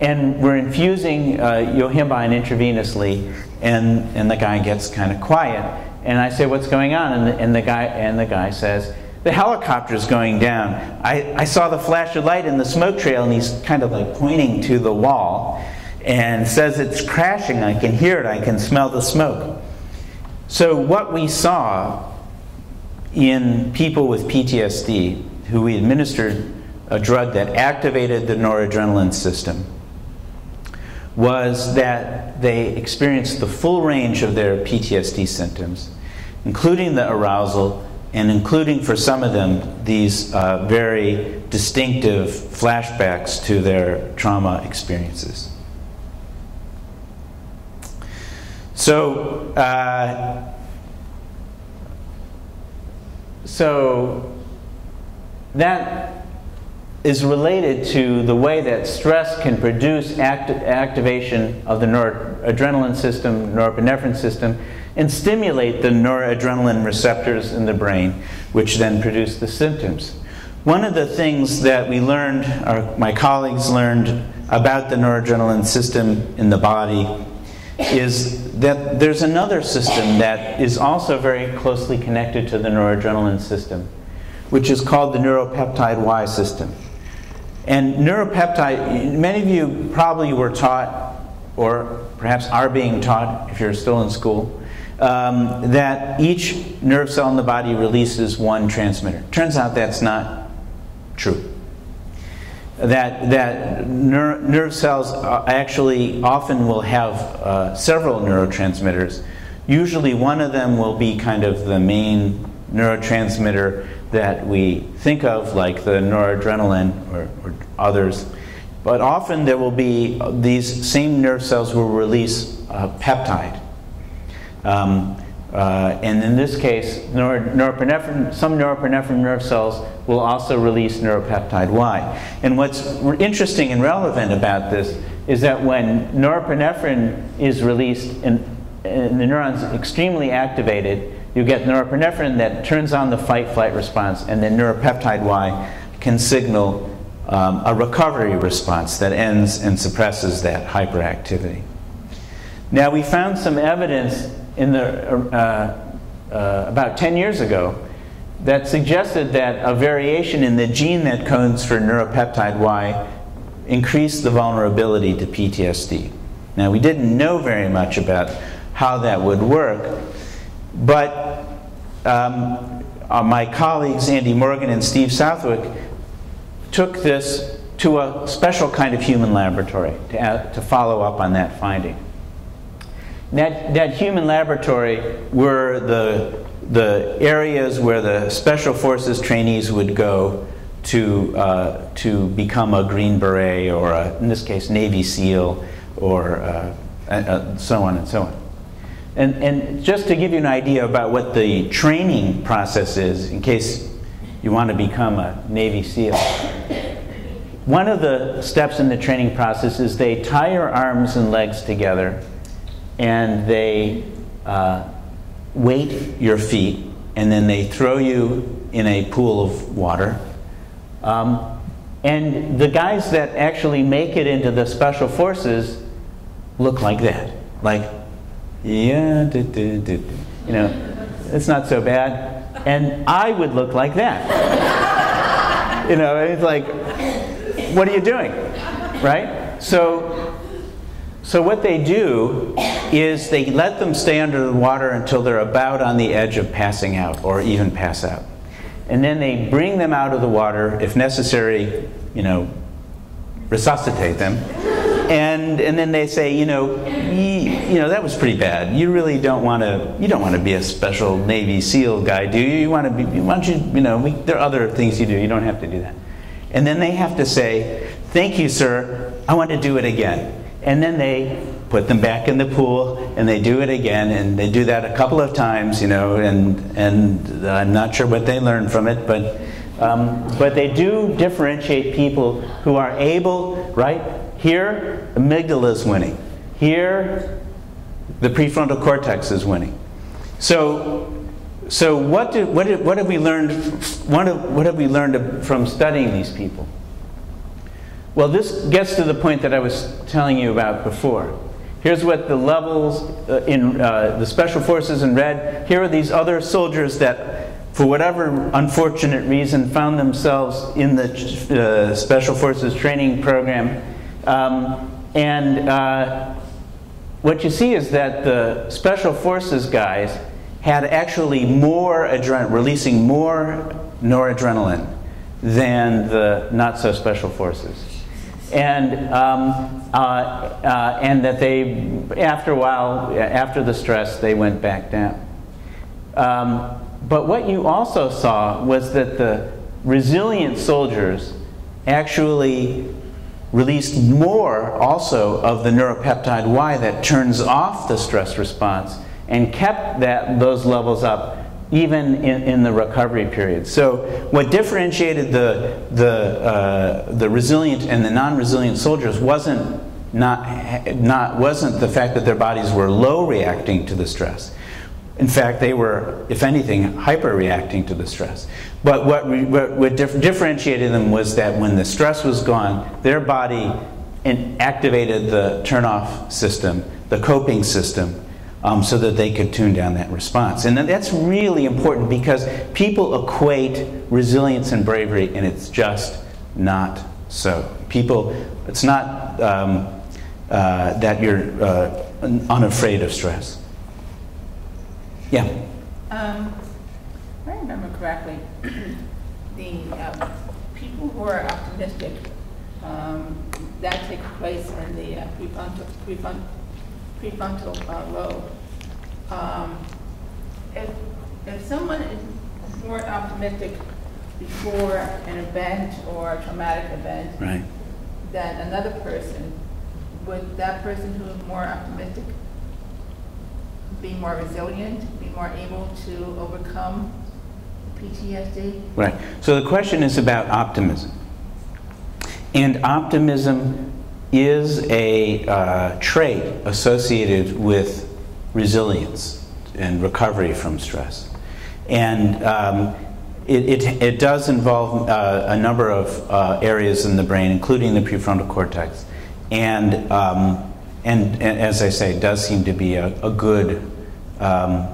[SPEAKER 1] And we're infusing uh, yohimbine intravenously, and, and the guy gets kind of quiet. And I say, what's going on? And the, and the, guy, and the guy says, the helicopter's going down. I, I saw the flash of light in the smoke trail, and he's kind of like pointing to the wall and says it's crashing. I can hear it, I can smell the smoke. So, what we saw in people with PTSD who we administered a drug that activated the noradrenaline system was that they experienced the full range of their PTSD symptoms, including the arousal, and including for some of them these uh, very distinctive flashbacks to their trauma experiences. So, uh, so that is related to the way that stress can produce act activation of the noradrenaline system, norepinephrine system, and stimulate the noradrenaline receptors in the brain, which then produce the symptoms. One of the things that we learned, or my colleagues learned about the noradrenaline system in the body, is that there's another system that is also very closely connected to the noradrenaline system, which is called the neuropeptide Y system. And neuropeptide, many of you probably were taught, or perhaps are being taught if you're still in school, um, that each nerve cell in the body releases one transmitter. Turns out that's not true. That, that ner nerve cells actually often will have uh, several neurotransmitters. Usually, one of them will be kind of the main neurotransmitter that we think of, like the noradrenaline or, or others. But often there will be these same nerve cells will release a peptide. Um, uh, and in this case, nor norepinephrine, some norepinephrine nerve cells will also release neuropeptide Y. And what's interesting and relevant about this is that when norepinephrine is released and, and the neuron's extremely activated, you get norepinephrine that turns on the fight flight response, and then neuropeptide Y can signal um, a recovery response that ends and suppresses that hyperactivity. Now, we found some evidence in the, uh, uh, about 10 years ago that suggested that a variation in the gene that codes for neuropeptide Y increased the vulnerability to PTSD. Now, we didn't know very much about how that would work, but um, uh, my colleagues, Andy Morgan and Steve Southwick, took this to a special kind of human laboratory to, to follow up on that finding. That, that human laboratory were the, the areas where the Special Forces trainees would go to, uh, to become a Green Beret or, a, in this case, Navy SEAL or uh, uh, so on and so on. And, and just to give you an idea about what the training process is, in case you want to become a Navy SEAL, one of the steps in the training process is they tie your arms and legs together and they uh, weight your feet and then they throw you in a pool of water. Um, and the guys that actually make it into the special forces look like that. Like, yeah, do, do, do, you know, it's not so bad. And I would look like that. you know, it's like, what are you doing? Right? So, so what they do is they let them stay under the water until they're about on the edge of passing out or even pass out. And then they bring them out of the water, if necessary, you know, resuscitate them. And, and then they say, you know, you, you know, that was pretty bad. You really don't want to, you don't want to be a special Navy SEAL guy, do you? You want to be, why don't you, you know, we, there are other things you do. You don't have to do that. And then they have to say, thank you, sir. I want to do it again. And then they put them back in the pool and they do it again and they do that a couple of times, you know, and, and I'm not sure what they learned from it, but, um, but they do differentiate people who are able, right? Here, amygdala is winning. Here, the prefrontal cortex is winning. So, so what, do, what, did, what have we learned? What have, what have we learned from studying these people? Well, this gets to the point that I was telling you about before. Here's what the levels uh, in uh, the special forces in red. Here are these other soldiers that, for whatever unfortunate reason, found themselves in the uh, special forces training program. Um, and uh, what you see is that the special forces guys had actually more adrenaline, releasing more noradrenaline than the not so special forces and um, uh, uh, and that they, after a while, after the stress, they went back down. Um, but what you also saw was that the resilient soldiers actually released more also of the neuropeptide Y that turns off the stress response and kept that, those levels up even in, in the recovery period. So what differentiated the, the, uh, the resilient and the non-resilient soldiers wasn't, not, not, wasn't the fact that their bodies were low reacting to the stress. In fact, they were, if anything, hyper reacting to the stress. But what, what, what dif differentiated them was that when the stress was gone, their body activated the turn-off system, the coping system, um, so that they could tune down that response. And that's really important because people equate resilience and bravery, and it's just not so. People, it's not um, uh, that you're uh, unafraid of stress. Yeah?
[SPEAKER 6] Um, if I remember correctly, the uh, people who are optimistic, um, that takes place in the uh, prefrontal, prefrontal prefrontal uh, lobe. Um, if, if someone is more optimistic before an event or a traumatic event
[SPEAKER 1] right.
[SPEAKER 6] than another person, would that person who is more optimistic be more resilient, be more able to overcome PTSD?
[SPEAKER 1] Right. So the question is about optimism. And optimism is a uh, trait associated with resilience and recovery from stress. And um, it, it, it, does involve uh, a number of uh, areas in the brain, including the prefrontal cortex. And, um, and, and, as I say, it does seem to be a, a good, um,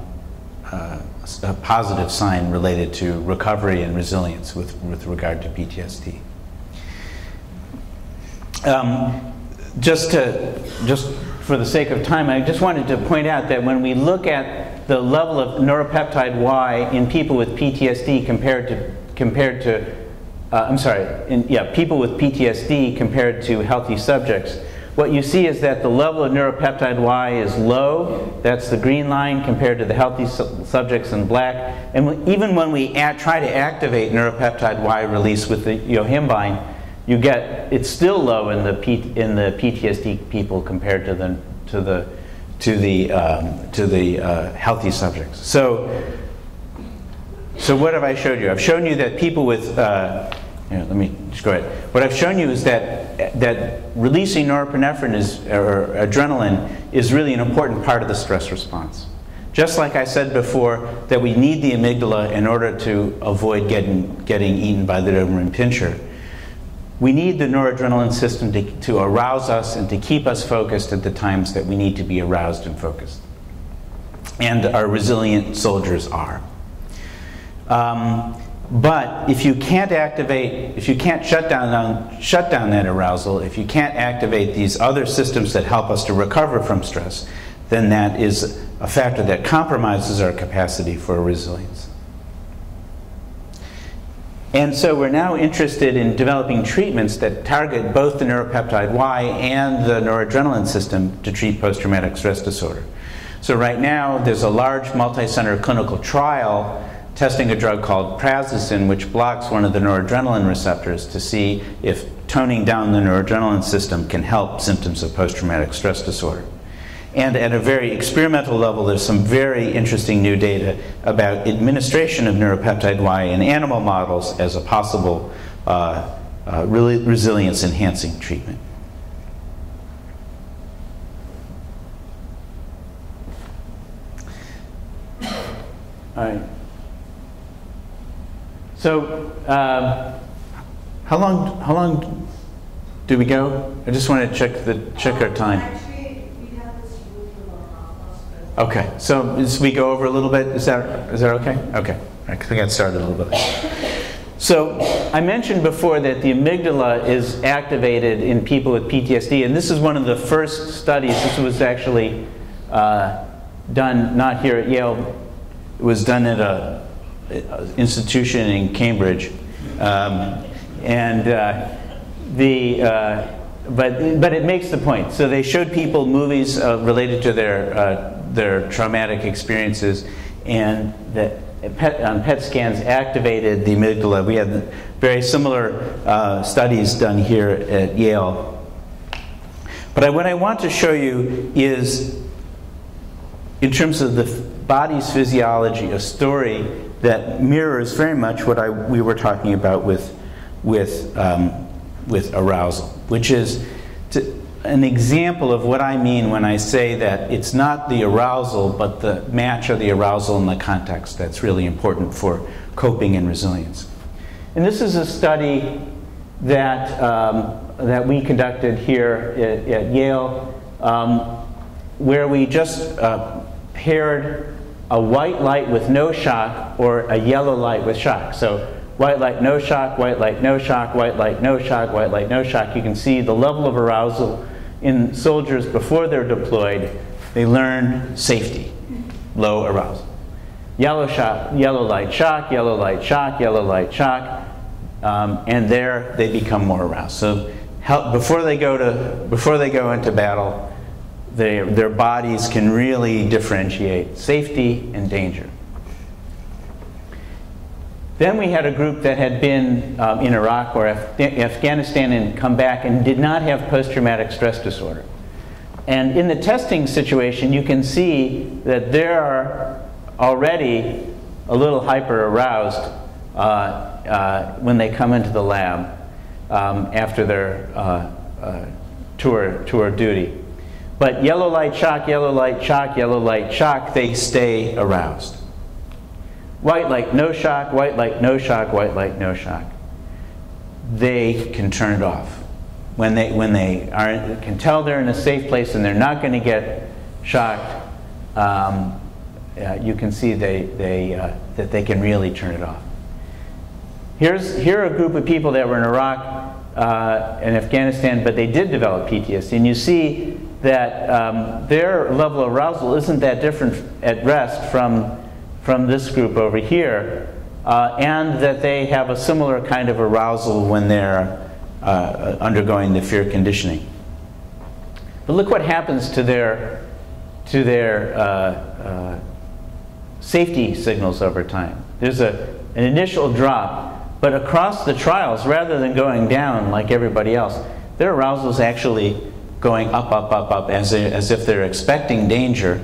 [SPEAKER 1] uh, a positive sign related to recovery and resilience with, with regard to PTSD. Um, just to, just for the sake of time, I just wanted to point out that when we look at the level of neuropeptide Y in people with PTSD compared to, compared to uh, I'm sorry, in, yeah, people with PTSD compared to healthy subjects, what you see is that the level of neuropeptide Y is low. That's the green line compared to the healthy su- subjects in black. And even when we try to activate neuropeptide Y release with the yohimbine, you get it's still low in the P, in the PTSD people compared to the to the to the um, to the uh, healthy subjects. So so what have I showed you? I've shown you that people with, uh, let me just go ahead. What I've shown you is that, that releasing norepinephrine is, or adrenaline is really an important part of the stress response. Just like I said before, that we need the amygdala in order to avoid getting, getting eaten by the Doberman Pinscher. We need the noradrenaline system to, to arouse us and to keep us focused at the times that we need to be aroused and focused. And our resilient soldiers are. Um, but if you can't activate, if you can't shut down, shut down that arousal, if you can't activate these other systems that help us to recover from stress, then that is a factor that compromises our capacity for resilience. And so we're now interested in developing treatments that target both the neuropeptide Y and the noradrenaline system to treat post traumatic stress disorder. So, right now, there's a large multi center clinical trial testing a drug called prazosin, which blocks one of the noradrenaline receptors to see if toning down the noradrenaline system can help symptoms of post traumatic stress disorder. And at a very experimental level, there's some very interesting new data about administration of neuropeptide Y in animal models as a possible uh, uh, resilience enhancing treatment. All right. So, um, how long? How long do we go? I just want to check the check our time.
[SPEAKER 4] Actually, we have this rule for our
[SPEAKER 1] Okay, so as we go over a little bit, is that is that okay? Okay, I think I started a little bit. So I mentioned before that the amygdala is activated in people with PTSD, and this is one of the first studies. This was actually uh, done not here at Yale. It was done at a uh, institution in Cambridge, um, and uh, the uh, but but it makes the point. So they showed people movies uh, related to their uh, their traumatic experiences, and that PET, on PET scans activated the amygdala. We had very similar uh, studies done here at Yale. But I, what I want to show you is, in terms of the body's physiology, a story that mirrors very much what I, we were talking about with, with, um, with arousal, which is an example of what I mean when I say that it's not the arousal, but the match of the arousal in the context that's really important for coping and resilience. And this is a study that, um, that we conducted here at, at Yale, um, where we just uh, paired a white light with no shock or a yellow light with shock. So white light, no shock, white light, no shock, white light, no shock, white light, no shock. You can see the level of arousal in soldiers before they're deployed. They learn safety, low arousal. Yellow shock, yellow light shock, yellow light shock, yellow light shock, um, and there they become more aroused. So help, before they go to before they go into battle, they, their bodies can really differentiate safety and danger. Then we had a group that had been um, in Iraq or Af- Afghanistan and come back and did not have post traumatic stress disorder. And in the testing situation, you can see that they are already a little hyper aroused uh, uh, when they come into the lab um, after their uh, uh tour, tour duty. But yellow light shock, yellow light shock, yellow light shock, they stay aroused. White light, no shock, white light, no shock, white light, no shock. They can turn it off. When they, when they are, can tell they're in a safe place and they're not going to get shocked, um, uh, you can see they, they, uh, that they can really turn it off. Here's, here are a group of people that were in Iraq uh, and Afghanistan, but they did develop PTSD. And you see that um, their level of arousal isn't that different at rest from, from this group over here, uh, and that they have a similar kind of arousal when they're uh, undergoing the fear conditioning. But look what happens to their, to their uh, uh, safety signals over time. There's a, an initial drop, but across the trials, rather than going down like everybody else, their arousal is actually going up, up, up, up, as, they, as if they're expecting danger,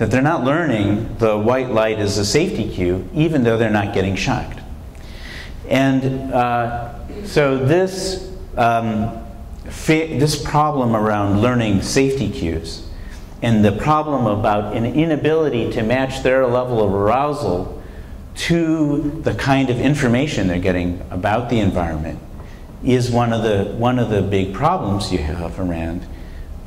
[SPEAKER 1] that they're not learning the white light is a safety cue, even though they're not getting shocked. And uh, so this, um, this problem around learning safety cues and the problem about an inability to match their level of arousal to the kind of information they're getting about the environment is one of the one of the big problems you have around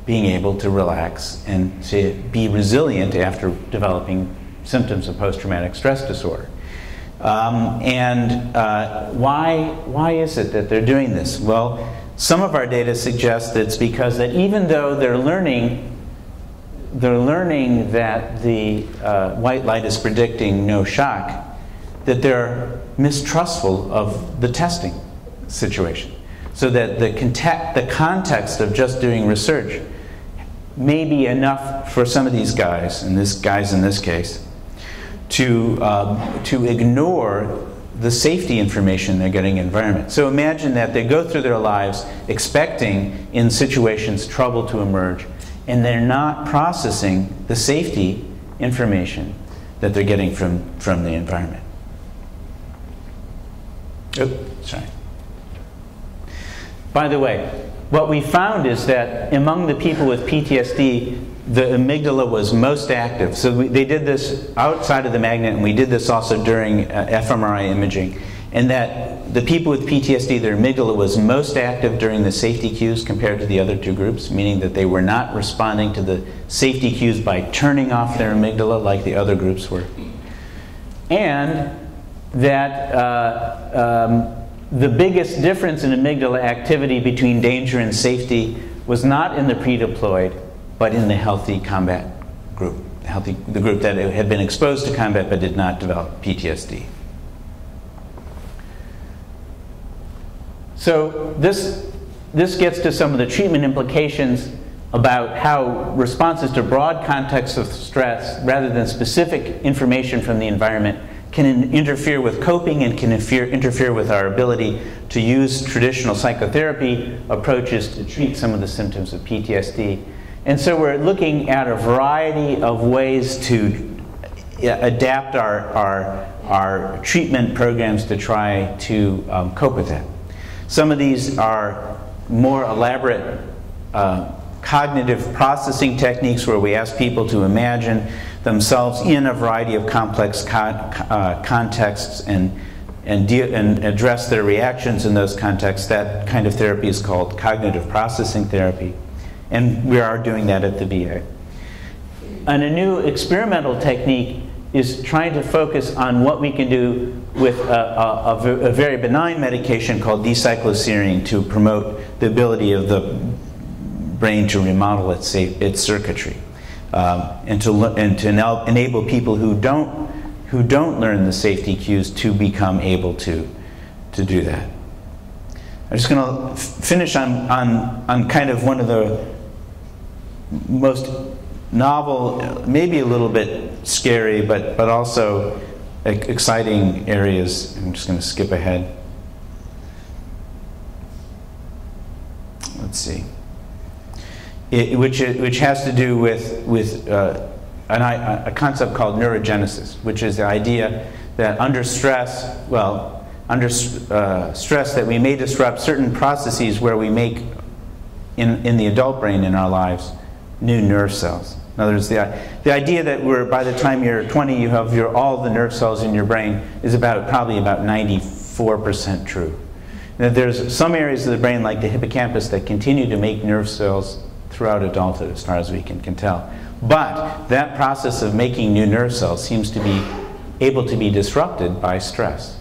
[SPEAKER 1] being able to relax and to be resilient after developing symptoms of post-traumatic stress disorder. Um, and uh, why why is it that they're doing this? Well, some of our data suggests that it's because that even though they're learning they're learning that the uh, white light is predicting no shock, that they're mistrustful of the testing situation. So that the, context, the context of just doing research may be enough for some of these guys, and this guys in this case, to, um, to ignore the safety information they're getting in the environment. So imagine that they go through their lives expecting in situations trouble to emerge, and they're not processing the safety information that they're getting from, from the environment. Oh, sorry. By the way, what we found is that among the people with PTSD, the amygdala was most active. So we, they did this outside of the magnet, and we did this also during uh, fMRI imaging. And that the people with PTSD, their amygdala was most active during the safety cues compared to the other two groups, meaning that they were not responding to the safety cues by turning off their amygdala like the other groups were. And that uh, um, the biggest difference in amygdala activity between danger and safety was not in the pre-deployed, but in the healthy combat group, healthy, the group that had been exposed to combat but did not develop PTSD. So this, this gets to some of the treatment implications about how responses to broad contexts of stress rather than specific information from the environment can interfere with coping and can interfere, with our ability to use traditional psychotherapy approaches to treat some of the symptoms of PTSD. And so we're looking at a variety of ways to adapt our, our, our treatment programs to try to um, cope with that. Some of these are more elaborate uh, cognitive processing techniques where we ask people to imagine themselves in a variety of complex uh, contexts and, and, and address their reactions in those contexts. That kind of therapy is called cognitive processing therapy. And we are doing that at the VA. And a new experimental technique is trying to focus on what we can do with a, a, a, very benign medication called D-cycloserine to promote the ability of the brain to remodel its, its circuitry um, and to, and to enable people who don't, who don't learn the safety cues to become able to, to do that. I'm just going to finish on, on, on kind of one of the most novel, maybe a little bit scary, but, but also exciting areas. I'm just going to skip ahead. Let's see it, which, which has to do with, with uh, an, a concept called neurogenesis, which is the idea that under stress, well, under uh, stress that we may disrupt certain processes where we make, in, in the adult brain in our lives, new nerve cells. In other words, the, the idea that we're, by the time you're 20, you have your, all the nerve cells in your brain is about probably about 94% true. That there's some areas of the brain, like the hippocampus, that continue to make nerve cells throughout adulthood, as far as we can, can tell. But that process of making new nerve cells seems to be able to be disrupted by stress.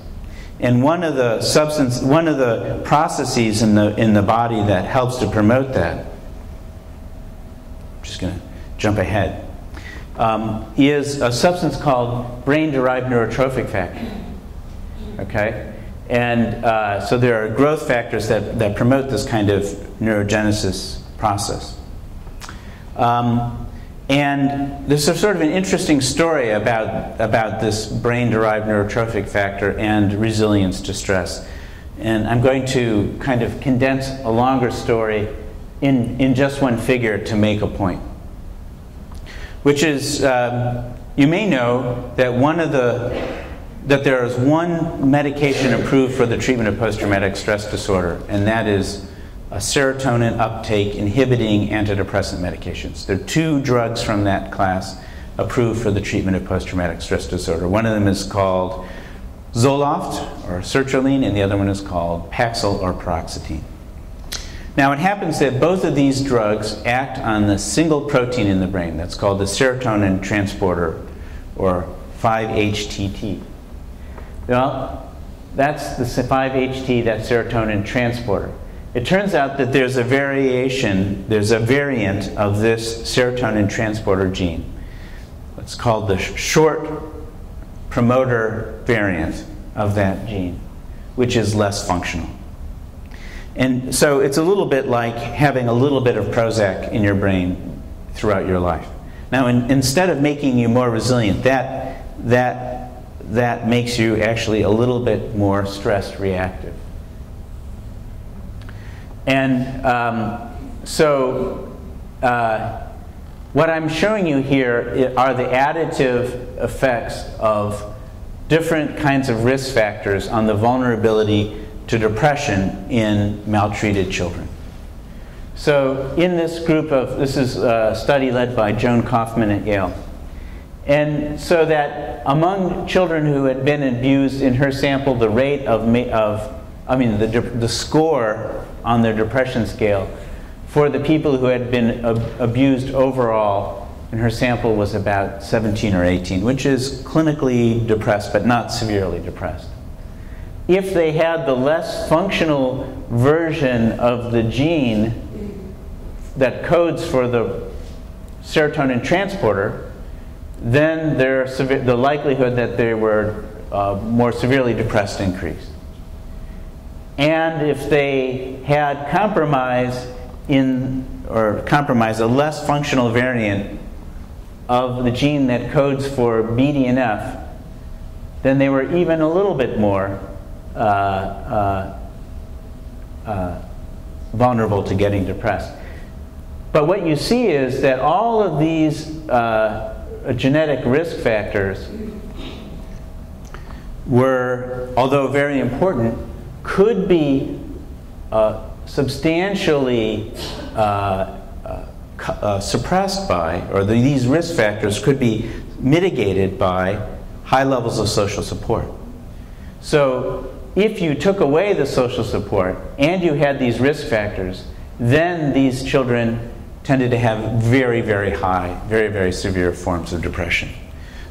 [SPEAKER 1] And one of the substance, one of the processes in the, in the body that helps to promote that, I'm just going to jump ahead, um, is a substance called brain-derived neurotrophic factor. Okay? And uh, so there are growth factors that, that promote this kind of neurogenesis process. Um, and there's sort of an interesting story about, about this brain-derived neurotrophic factor and resilience to stress. And I'm going to kind of condense a longer story in, in just one figure to make a point. Which is, um, you may know that one of the that there is one medication approved for the treatment of post-traumatic stress disorder, and that is serotonin uptake inhibiting antidepressant medications. There are two drugs from that class approved for the treatment of post-traumatic stress disorder. One of them is called Zoloft or sertraline, and the other one is called Paxil or paroxetine. Now, it happens that both of these drugs act on the single protein in the brain that's called the serotonin transporter or 5-HTT. Well, that's the 5-HT, that serotonin transporter. It turns out that there's a variation, there's a variant of this serotonin transporter gene. It's called the short promoter variant of that gene, which is less functional. And so it's a little bit like having a little bit of Prozac in your brain throughout your life. Now, in, instead of making you more resilient, that, that, that makes you actually a little bit more stress reactive. And um, so, uh, what I'm showing you here are the additive effects of different kinds of risk factors on the vulnerability to depression in maltreated children. So, in this group of, this is a study led by Joan Kaufman at Yale. And so that among children who had been abused in her sample, the rate of, of I mean, the, the score on their depression scale for the people who had been ab abused overall and her sample was about 17 or 18, which is clinically depressed but not severely depressed. If they had the less functional version of the gene that codes for the serotonin transporter, then the likelihood that they were uh, more severely depressed increased. And if they had compromise in, or compromise, a less functional variant of the gene that codes for BDNF, then they were even a little bit more uh, uh, uh, vulnerable to getting depressed. But what you see is that all of these uh, genetic risk factors were, although very important, could be uh, substantially uh, uh, uh, suppressed by, or the, these risk factors could be mitigated by high levels of social support. So if you took away the social support and you had these risk factors, then these children tended to have very, very high, very, very severe forms of depression.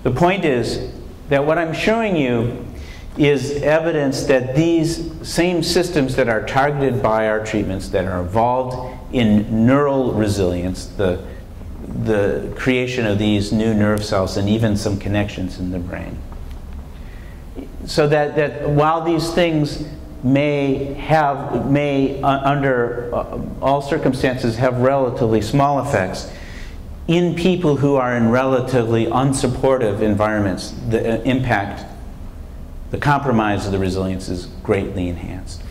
[SPEAKER 1] The point is that what I'm showing you is evidence that these same systems that are targeted by our treatments, that are involved in neural resilience, the, the creation of these new nerve cells and even some connections in the brain. So that, that while these things may have, may uh, under uh, all circumstances have relatively small effects, in people who are in relatively unsupportive environments, the uh, impact the compromise of the resilience is greatly enhanced.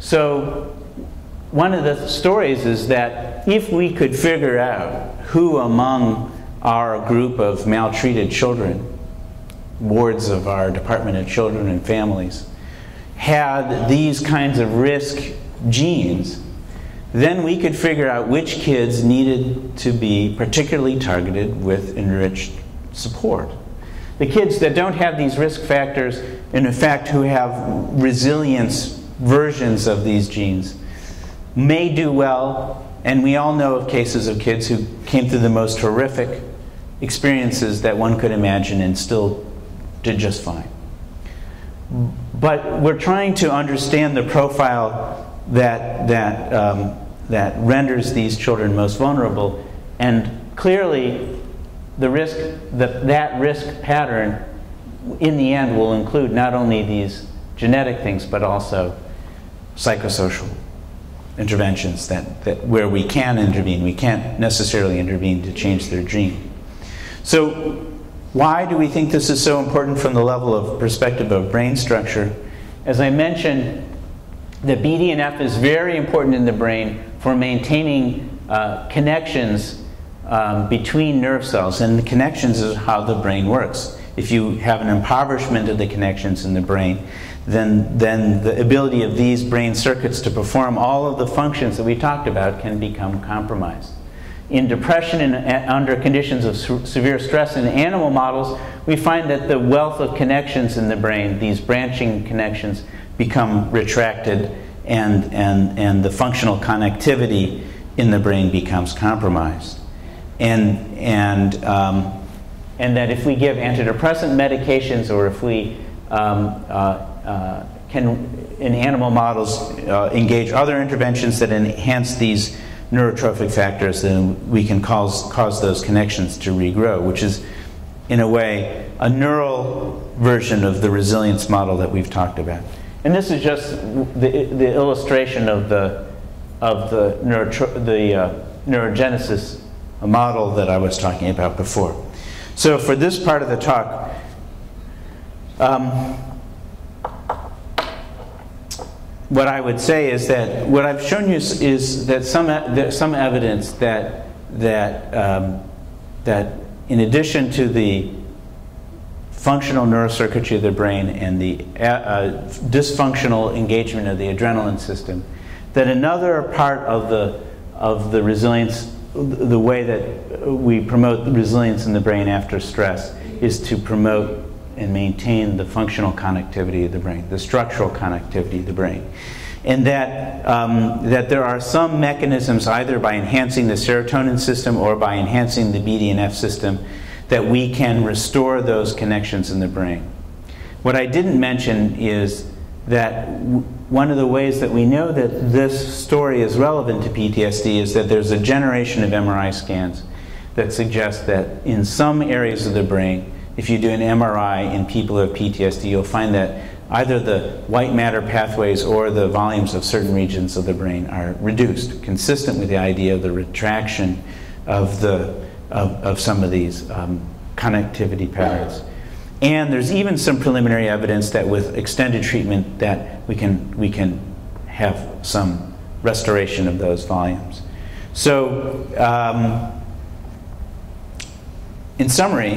[SPEAKER 1] So one of the stories is that if we could figure out who among our group of maltreated children, wards of our Department of Children and Families, had these kinds of risk genes, then we could figure out which kids needed to be particularly targeted with enriched support. The kids that don't have these risk factors, and in fact who have resilience versions of these genes, may do well, and we all know of cases of kids who came through the most horrific experiences that one could imagine and still did just fine. But we're trying to understand the profile that, that, um, that renders these children most vulnerable, and clearly the risk, that that risk pattern in the end will include not only these genetic things, but also psychosocial interventions that, that where we can intervene. We can't necessarily intervene to change their gene. So why do we think this is so important from the level of perspective of brain structure? As I mentioned, the BDNF is very important in the brain for maintaining uh, connections um, between nerve cells, and the connections is how the brain works. If you have an impoverishment of the connections in the brain, then, then the ability of these brain circuits to perform all of the functions that we talked about can become compromised. In depression and under conditions of se severe stress in animal models, we find that the wealth of connections in the brain, these branching connections, become retracted and, and, and the functional connectivity in the brain becomes compromised. And, and, um, and that if we give antidepressant medications or if we um, uh, uh, can, in animal models, uh, engage other interventions that enhance these neurotrophic factors, then we can cause, cause those connections to regrow, which is, in a way, a neural version of the resilience model that we've talked about. And this is just the, the illustration of the, of the, the uh, neurogenesis model that I was talking about before. So for this part of the talk, um, what I would say is that what I've shown you is, that some, some evidence that, that, um, that in addition to the functional neurocircuitry of the brain and the uh, uh, dysfunctional engagement of the adrenaline system, that another part of the, of the resilience, the way that we promote resilience in the brain after stress is to promote and maintain the functional connectivity of the brain, the structural connectivity of the brain. And that, um, that there are some mechanisms, either by enhancing the serotonin system or by enhancing the BDNF system, that we can restore those connections in the brain. What I didn't mention is that one of the ways that we know that this story is relevant to PTSD is that there's a generation of MRI scans that suggest that in some areas of the brain, if you do an MRI in people who have PTSD, you'll find that either the white matter pathways or the volumes of certain regions of the brain are reduced, consistent with the idea of the retraction of the of, of some of these um, connectivity patterns. And there's even some preliminary evidence that with extended treatment that we can, we can have some restoration of those volumes. So um, in summary,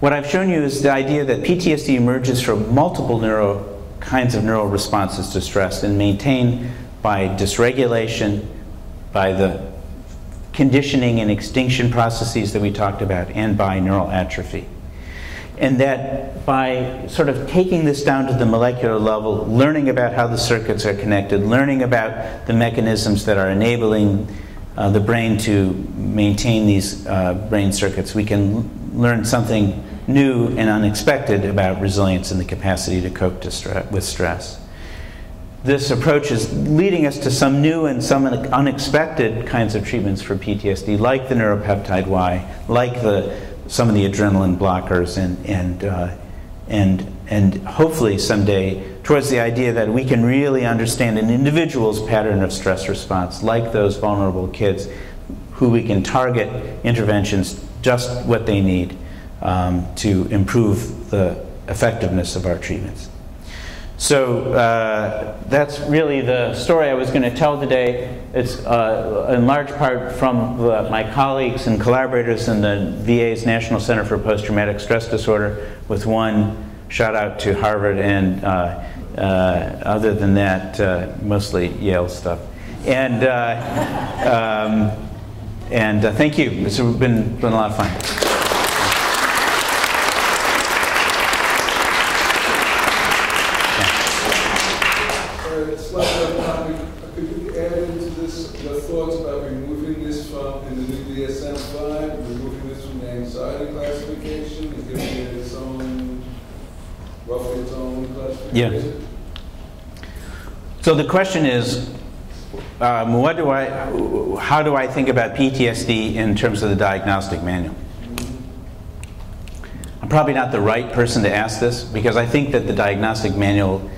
[SPEAKER 1] what I've shown you is the idea that PTSD emerges from multiple neuro kinds of neural responses to stress and maintained by dysregulation, by the conditioning and extinction processes that we talked about, and by neural atrophy. And that by sort of taking this down to the molecular level, learning about how the circuits are connected, learning about the mechanisms that are enabling uh, the brain to maintain these uh, brain circuits, we can learn something new and unexpected about resilience and the capacity to cope to stre with stress. This approach is leading us to some new and some unexpected kinds of treatments for PTSD, like the neuropeptide Y, like the, some of the adrenaline blockers, and, and, uh, and, and hopefully someday towards the idea that we can really understand an individual's pattern of stress response, like those vulnerable kids, who we can target interventions just what they need um, to improve the effectiveness of our treatments. So uh, that's really the story I was going to tell today. It's uh, in large part from the, my colleagues and collaborators in the VA's National Center for Post-Traumatic Stress Disorder, with one shout out to Harvard, and uh, other than that, uh, mostly Yale stuff. And, uh, um, and thank you. It's been, been a lot of fun. So the question is, um, what do I, how do I think about PTSD in terms of the diagnostic manual? I'm probably not the right person to ask this because I think that the diagnostic manual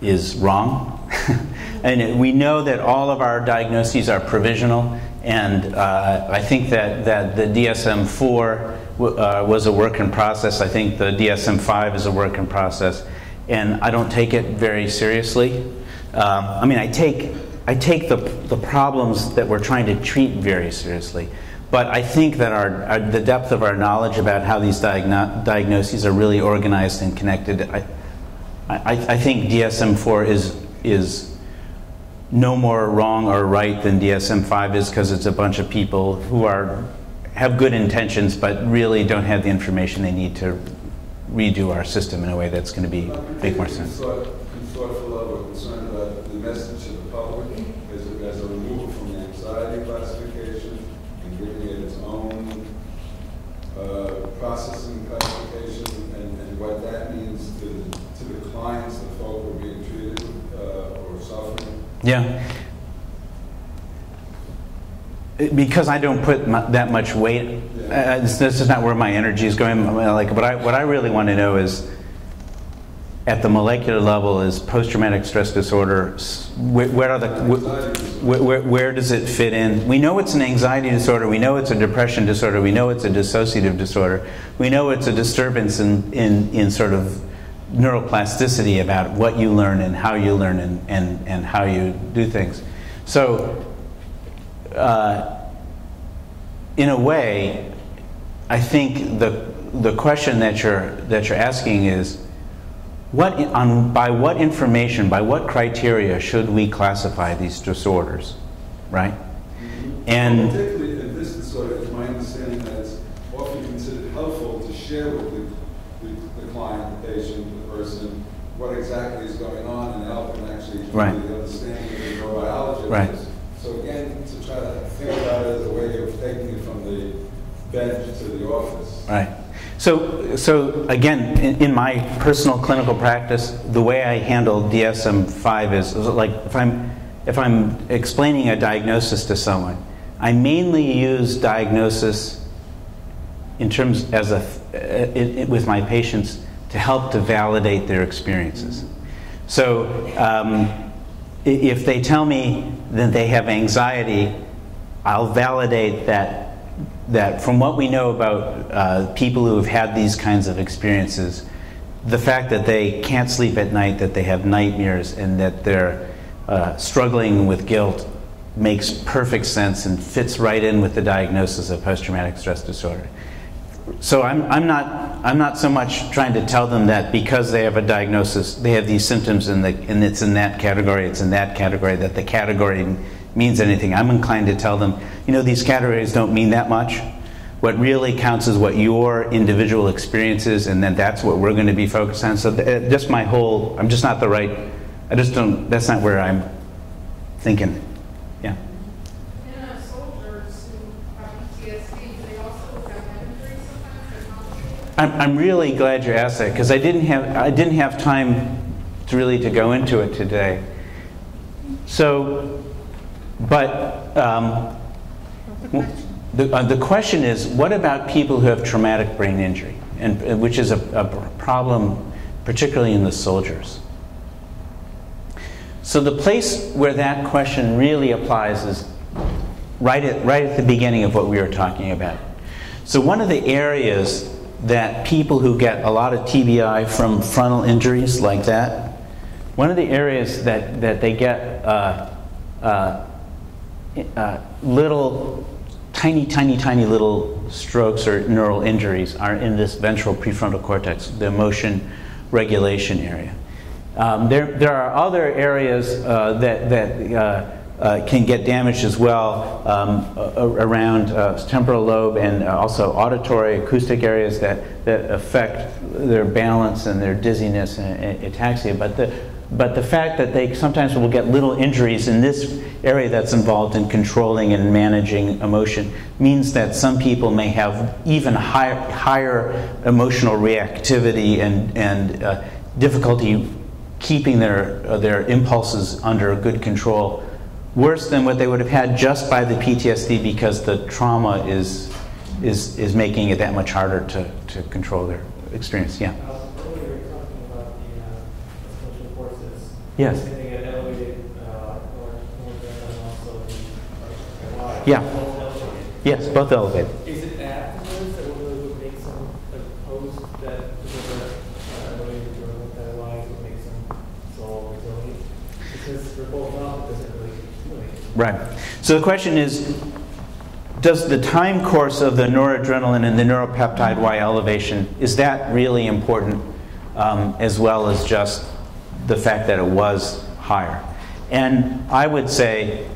[SPEAKER 1] is wrong. and we know that all of our diagnoses are provisional, and uh, I think that, that the DSM-4 uh, was a work in process. I think the DSM-5 is a work in process, and I don't take it very seriously. Um, I mean, I take, I take the, the problems that we're trying to treat very seriously. But I think that our, our, the depth of our knowledge about how these diagno- diagnoses are really organized and connected, I, I, I think DSM-4 is, is no more wrong or right than DSM-5 is because it's a bunch of people who are, have good intentions but really don't have the information they need to redo our system in a way that's going to be, make more sense.
[SPEAKER 2] thought- Thoughtful of or concerned about the message to the public as a, as a removal from the anxiety classification and giving it its own uh, processing classification and, and what that means to, the- to the clients, the folk who are being treated uh, or suffering.
[SPEAKER 1] Yeah. Because I don't put mu- that much weight, uh, this this is not where my energy is going. Like, what I, what I really want to know is, at the molecular level, is post-traumatic stress disorder, where, where are the, where, where, where does it fit in? We know it's an anxiety disorder, we know it's a depression disorder, we know it's a dissociative disorder, we know it's a disturbance in, in, in sort of neuroplasticity about what you learn and how you learn and, and, and how you do things. So, uh, in a way, I think the, the question that you're, that you're asking is, what, on, by what information, by what criteria should we classify these disorders, right? And
[SPEAKER 2] Particularly in this disorder, it's my understanding that it's often considered helpful to share with the, the, the client, the patient, the person, what exactly is going on and help them actually
[SPEAKER 1] Right.
[SPEAKER 2] the understanding of the neurobiology
[SPEAKER 1] Right.
[SPEAKER 2] So again, to try to think about it as a way of taking it from the bench to the office.
[SPEAKER 1] Right. So, so again, in, in my personal clinical practice, the way I handle DSM-5 is, is like if I'm if I'm explaining a diagnosis to someone, I mainly use diagnosis in terms as a it, it, with my patients to help to validate their experiences. So, um, if they tell me that they have anxiety, I'll validate that that from what we know about uh, people who have had these kinds of experiences, the fact that they can't sleep at night, that they have nightmares, and that they're uh, struggling with guilt makes perfect sense and fits right in with the diagnosis of post-traumatic stress disorder. So I'm, I'm not I'm not so much trying to tell them that because they have a diagnosis, they have these symptoms and, the, and it's in that category, it's in that category, that the category means anything. I'm inclined to tell them, you know, these categories don't mean that much. What really counts is what your individual experience is, and then that's what we're going to be focused on. So th- just my whole, I'm just not the right, I just don't, that's not where I'm thinking. Yeah.
[SPEAKER 3] Uh, soldiers who have PTSD, they also have head injuries sometimes, they're complicated.
[SPEAKER 1] I'm, I'm really glad you asked that because I didn't have I didn't have time to really to go into it today. So, but um, the uh, the question is, what about people who have traumatic brain injury, and uh, which is a, a problem, particularly in the soldiers. So the place where that question really applies is right at, right at the beginning of what we were talking about. So one of the areas that people who get a lot of TBI from frontal injuries like that, one of the areas that, that they get uh, uh, uh, little, tiny, tiny, tiny little strokes or neural injuries are in this ventral prefrontal cortex, the emotion regulation area. Um, there, there are other areas uh, that, that uh, uh, can get damaged as well um, around uh, temporal lobe and also auditory acoustic areas that, that affect their balance and their dizziness and, and ataxia. But the, but the fact that they sometimes will get little injuries in this area that's involved in controlling and managing emotion means that some people may have even higher, higher emotional reactivity and, and uh, difficulty keeping their, uh, their impulses under good control worse than what they would have had just by the PTSD because the trauma is, is, is making it that much harder to, to control their experience. Yeah. Yes.
[SPEAKER 5] Uh, uh,
[SPEAKER 1] yeah. Yes, both elevated.
[SPEAKER 5] Is it afterwards that uh, would make some that journal that would make some soul? Because for both it doesn't really do.
[SPEAKER 1] Right. So the question is, does the time course of the noradrenaline and the neuropeptide Y elevation, is that really important um, as well as just the fact that it was higher? And I would say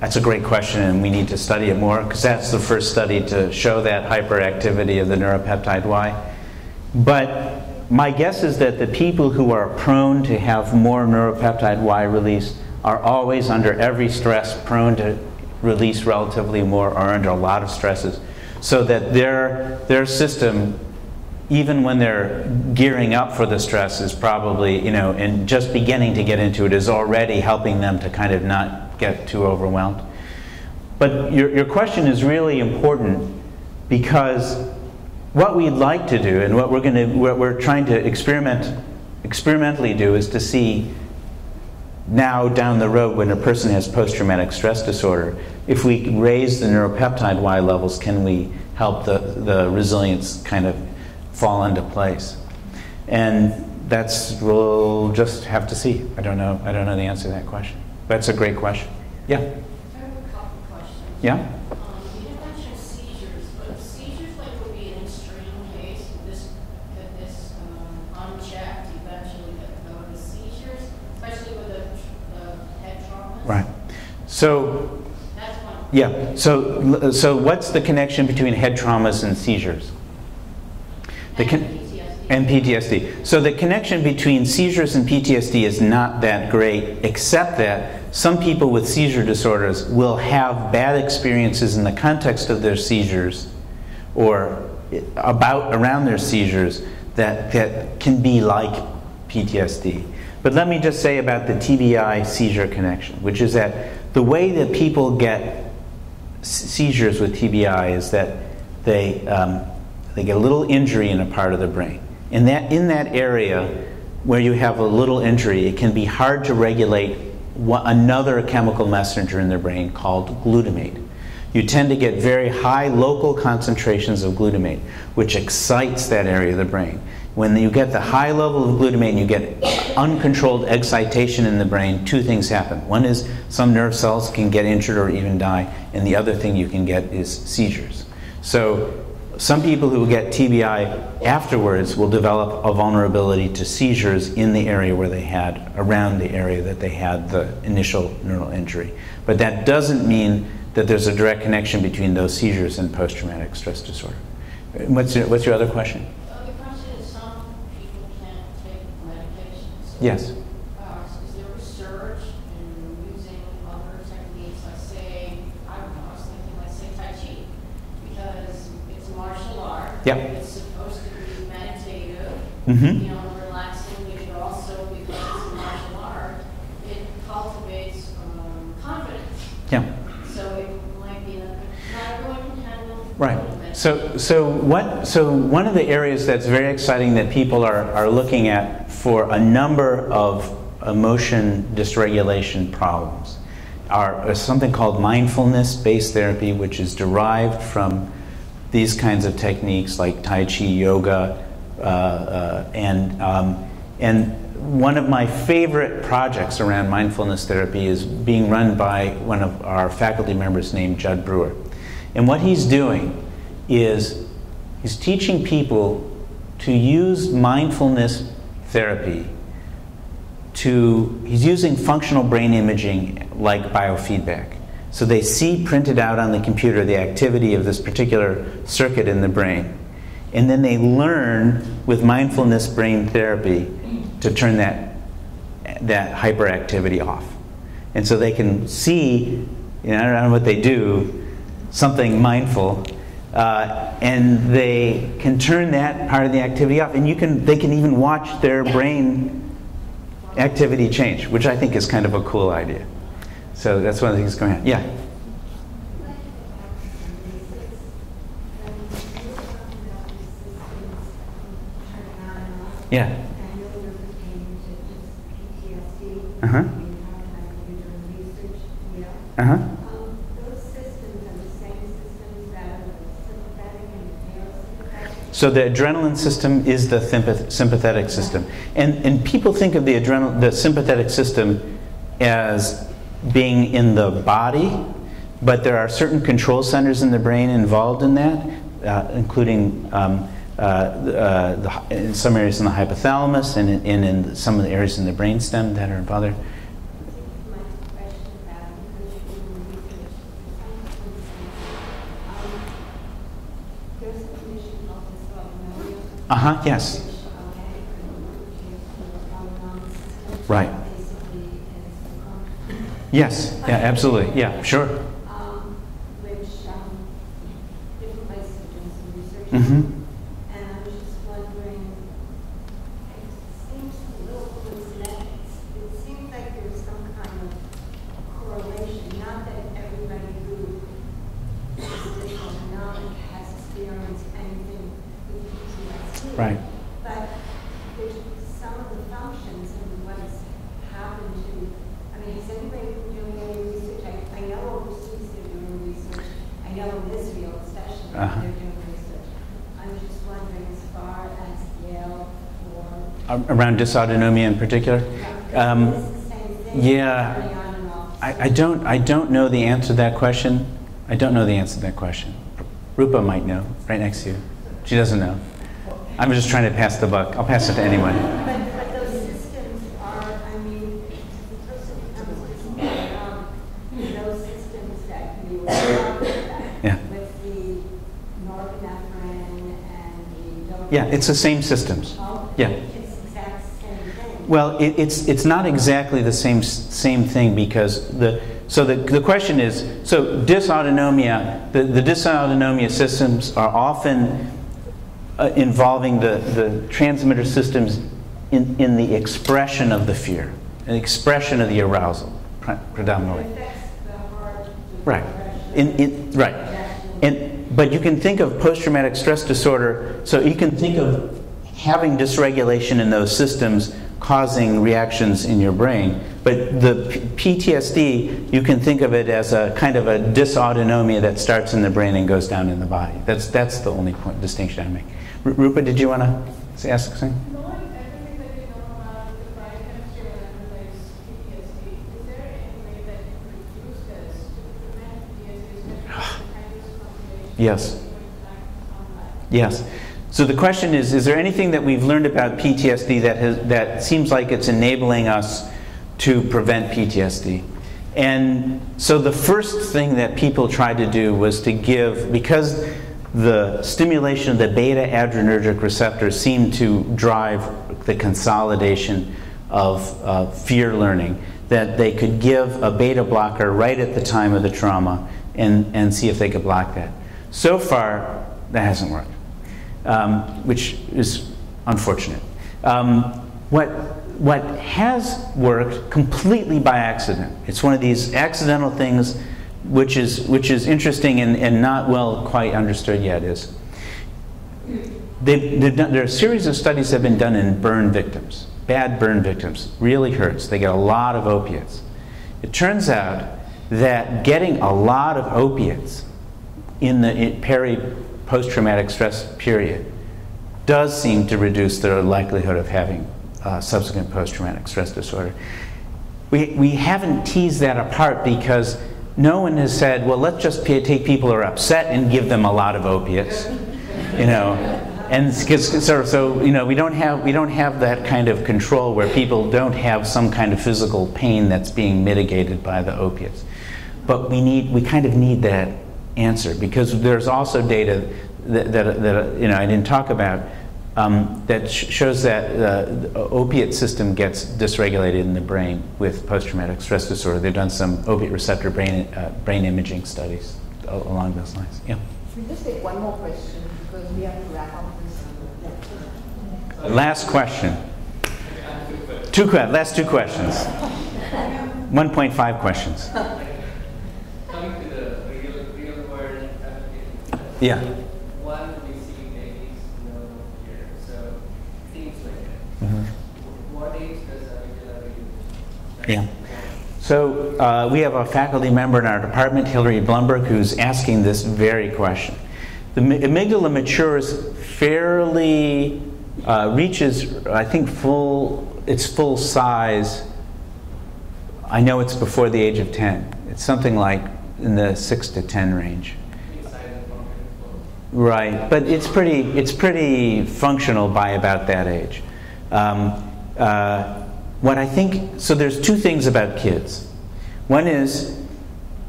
[SPEAKER 1] that's a great question and we need to study it more because that's the first study to show that hyperactivity of the neuropeptide Y. But my guess is that the people who are prone to have more neuropeptide Y release are always under every stress prone to release relatively more or under a lot of stresses so that their their system even when they're gearing up for the stress is probably you know and just beginning to get into it is already helping them to kind of not get too overwhelmed. But your, your question is really important because what we'd like to do and what we're going to what we're trying to experiment experimentally do is to see now down the road when a person has post-traumatic stress disorder if we raise the neuropeptide y levels can we help the, the resilience kind of fall into place. And that's we'll just have to see. I don't know i don't know the answer to that question. That's a great question. Yeah.
[SPEAKER 7] I have a couple questions.
[SPEAKER 1] yeah.
[SPEAKER 7] Um, you didn't mention seizures, but seizures like would be an extreme case, this, that this, um, unchecked eventually could go to seizures, especially with the, the head traumas.
[SPEAKER 1] right. So yeah. So so what's the connection between head traumas and seizures the
[SPEAKER 7] And
[SPEAKER 1] con-
[SPEAKER 7] PTSD.
[SPEAKER 1] and PTSD. So the connection between seizures and PTSD is not that great, except that some people with seizure disorders will have bad experiences in the context of their seizures or about around their seizures that, that can be like PTSD. But let me just say about the TBI seizure connection, which is that the way that people get seizures with TBI is that they, um, they get a little injury in a part of the brain. In that, in that area where you have a little injury, it can be hard to regulate wha- another chemical messenger in the brain called glutamate. You tend to get very high local concentrations of glutamate, which excites that area of the brain. When you get the high level of glutamate and you get uncontrolled excitation in the brain, two things happen. One is some nerve cells can get injured or even die, and the other thing you can get is seizures. So some people who get TBI afterwards will develop a vulnerability to seizures in the area where they had, around the area that they had the initial neural injury. But that doesn't mean that there's a direct connection between those seizures and post traumatic stress disorder. What's your, what's your other question?
[SPEAKER 7] Uh, the question is, some people can't take medications.
[SPEAKER 1] Yes.
[SPEAKER 7] Uh, is there research in using other techniques, like say, I don't know, I was thinking, like say Tai Chi, because it's a
[SPEAKER 1] Yep.
[SPEAKER 7] It's supposed to be meditative,
[SPEAKER 1] Mhm.
[SPEAKER 7] you know, relaxing, but also because it's a martial art, it cultivates um, confidence.
[SPEAKER 1] Yeah.
[SPEAKER 7] So it might be, a- not everyone can handle.
[SPEAKER 1] Right. So, so what? So one of the areas that's very exciting that people are, are looking at for a number of emotion dysregulation problems are is something called mindfulness-based therapy, which is derived from these kinds of techniques like Tai Chi, yoga, uh, uh, and um, and one of my favorite projects around mindfulness therapy is being run by one of our faculty members named Judd Brewer. And what he's doing is he's teaching people to use mindfulness therapy to, he's using functional brain imaging like biofeedback. So they see printed out on the computer the activity of this particular circuit in the brain. And then they learn with mindfulness brain therapy to turn that, that hyperactivity off. And so they can see, you know, I don't know what they do, something mindful, uh, and they can turn that part of the activity off. And you can, they can even watch their brain activity change, which I think is kind of a cool idea. So that's one of the things going on. Yeah. Yeah. Uh huh.
[SPEAKER 4] Uh huh.
[SPEAKER 1] So the adrenaline system is the sympathetic system, and and people think of the adrenal the sympathetic system as being in the body, but there are certain control centers in the brain involved in that, uh, including um, uh, uh, the, in some areas in the hypothalamus and in, and in some of the areas in the brainstem that are
[SPEAKER 4] dysautonomia.
[SPEAKER 1] Uh huh, yes. Right.
[SPEAKER 4] Basically, is the
[SPEAKER 1] Yes, yeah, absolutely. Yeah, sure.
[SPEAKER 4] um, which, um, different places are doing some research.
[SPEAKER 1] Mm-hmm.
[SPEAKER 4] And I was just wondering, it seems a little coincidental. It seems like there's some kind of correlation, not that everybody who is dysautonomic has experienced anything with PTSD.
[SPEAKER 1] Right.
[SPEAKER 4] But there's some of the functions and what has happened to, I mean, has anybody been doing any research? I, I know overseas they're doing research. I know in Israel especially,
[SPEAKER 1] Uh-huh.
[SPEAKER 4] they're doing research. I'm just wondering as far as Yale or.
[SPEAKER 1] Ar- Around dysautonomia in particular? Um,
[SPEAKER 4] It's the same thing.
[SPEAKER 1] yeah.
[SPEAKER 4] turning on and off.
[SPEAKER 1] I, I don't I don't know the answer to that question. I don't know the answer to that question. Rupa might know, right next to you. She doesn't know. I'm just trying to pass the buck. I'll pass it to anyone.
[SPEAKER 4] But, but those systems are, I mean, the person becomes dysautonomic, those systems that you were talking about.
[SPEAKER 1] Yeah.
[SPEAKER 4] With the norepinephrine and the.
[SPEAKER 1] Yeah, it's the same systems. Yeah.
[SPEAKER 4] It's the exact same thing.
[SPEAKER 1] Well, it, it's it's not exactly the same same thing because the so the, the question is so dysautonomia the, the dysautonomia systems are often uh, involving the, the transmitter systems in, in the expression of the fear, an expression of the arousal predominantly.
[SPEAKER 4] It affects the heart. the
[SPEAKER 1] Right. In, in, right. And, but you can think of post-traumatic stress disorder, so you can think of having dysregulation in those systems causing reactions in your brain. But the P- PTSD, you can think of it as a kind of a dysautonomia that starts in the brain and goes down in the body. That's, that's the only point, distinction I make. R- Rupa, did you want to ask something?
[SPEAKER 3] Knowing everything that you know about the biochemistry that underlies PTSD, is there any way that you could use this to prevent PTSD, especially the kind of population?
[SPEAKER 1] Yes.
[SPEAKER 3] that you impact on that?
[SPEAKER 1] Yes. So the question is, is there anything that we've learned about PTSD that, has, that seems like it's enabling us to prevent PTSD? And so the first thing that people tried to do was to give, because the stimulation of the beta adrenergic receptors seemed to drive the consolidation of uh, fear learning, that they could give a beta blocker right at the time of the trauma and, and see if they could block that. So far, that hasn't worked um, which is unfortunate. Um, what, what has worked completely by accident, it's one of these accidental things which is, which is interesting and, and not well quite understood yet, is they've, they've done, there are a series of studies that have been done in burn victims, bad burn victims, really hurts. They get a lot of opiates. It turns out that getting a lot of opiates in the peri post traumatic stress period does seem to reduce the likelihood of having uh, subsequent post traumatic stress disorder. We, we haven't teased that apart because no one has said, well, let's just take people who are upset and give them a lot of opiates, you know. And so, so you know we don't have we don't have that kind of control where people don't have some kind of physical pain that's being mitigated by the opiates. But we need we kind of need that answer because there's also data that, that, that you know I didn't talk about um, that sh- shows that uh, the opiate system gets dysregulated in the brain with post-traumatic stress disorder. They've done some opiate receptor brain uh, brain imaging studies along those lines. Yeah.
[SPEAKER 8] We just take one more question because we have to wrap up this.
[SPEAKER 1] Last question. Two que- last two questions. 1.5 questions.
[SPEAKER 5] Coming to the real, real world application.
[SPEAKER 1] Yeah.
[SPEAKER 5] One, babies no fear, so things like that.
[SPEAKER 1] Mhm.
[SPEAKER 5] What age does amygdala?
[SPEAKER 1] Yeah. So uh, we have a faculty member in our department, Hilary Blumberg, who's asking this very question. The amygdala matures fairly, uh, reaches, I think, full, its full size. I know it's before the age of 10. It's something like in the 6 to 10 range. Right, but it's pretty, it's pretty functional by about that age. Um, uh, what I think, so there's two things about kids. One is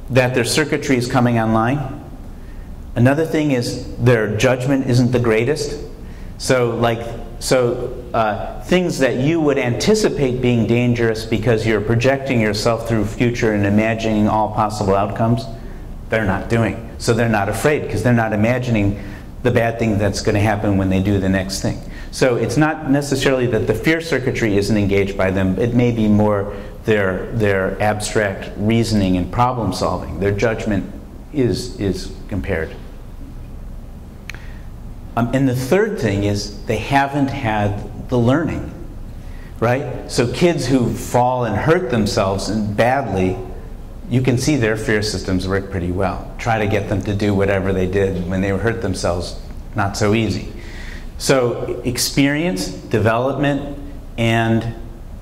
[SPEAKER 1] that their circuitry is coming online. Another thing is their judgment isn't the greatest. So, like, so uh, things that you would anticipate being dangerous because you're projecting yourself through future and imagining all possible outcomes, they're not doing. So they're not afraid because they're not imagining the bad thing that's going to happen when they do the next thing. So it's not necessarily that the fear circuitry isn't engaged by them. It may be more their their abstract reasoning and problem solving. Their judgment is is impaired. Um, and the third thing is they haven't had the learning, right? So kids who fall and hurt themselves and badly, you can see their fear systems work pretty well. Try to get them to do whatever they did when they hurt themselves, not so easy. So experience, development, and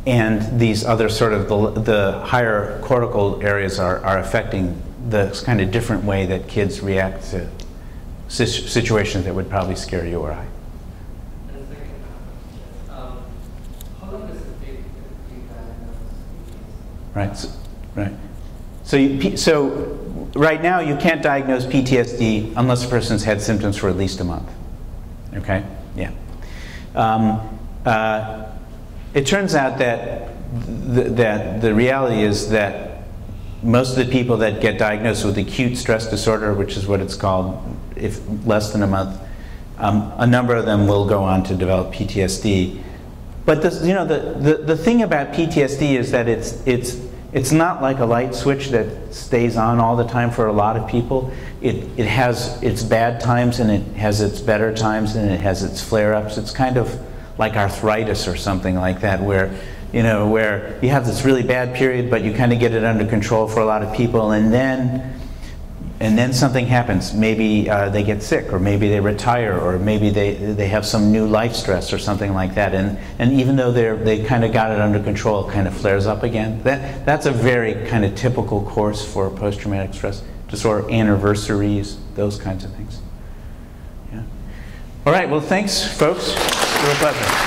[SPEAKER 1] and these other sort of the, the higher cortical areas are, are affecting the kind of different way that kids react to situations that would probably scare you or I.
[SPEAKER 5] And a second, um, how long does it take to be diagnosed?
[SPEAKER 1] Right. So, right. So, you, so right now you can't diagnose PTSD unless a person's had symptoms for at least a month. Okay. Yeah. Um, uh, it turns out that th- that the reality is that most of the people that get diagnosed with acute stress disorder, which is what it's called, if less than a month, um, a number of them will go on to develop PTSD. But this, you know, the, the, the thing about PTSD is that it's, it's, it's not like a light switch that stays on all the time for a lot of people. It, it has its bad times and it has its better times and it has its flare ups. It's kind of like arthritis or something like that, where, you know, where you have this really bad period, but you kind of get it under control for a lot of people, and then and then something happens. Maybe uh, they get sick, or maybe they retire, or maybe they, they have some new life stress or something like that. And, and even though they're, they kind of got it under control, it kind of flares up again. That, that's a very kind of typical course for post traumatic stress disorder, anniversaries, those kinds of things. Yeah. All right, well, thanks, folks. It was a pleasure.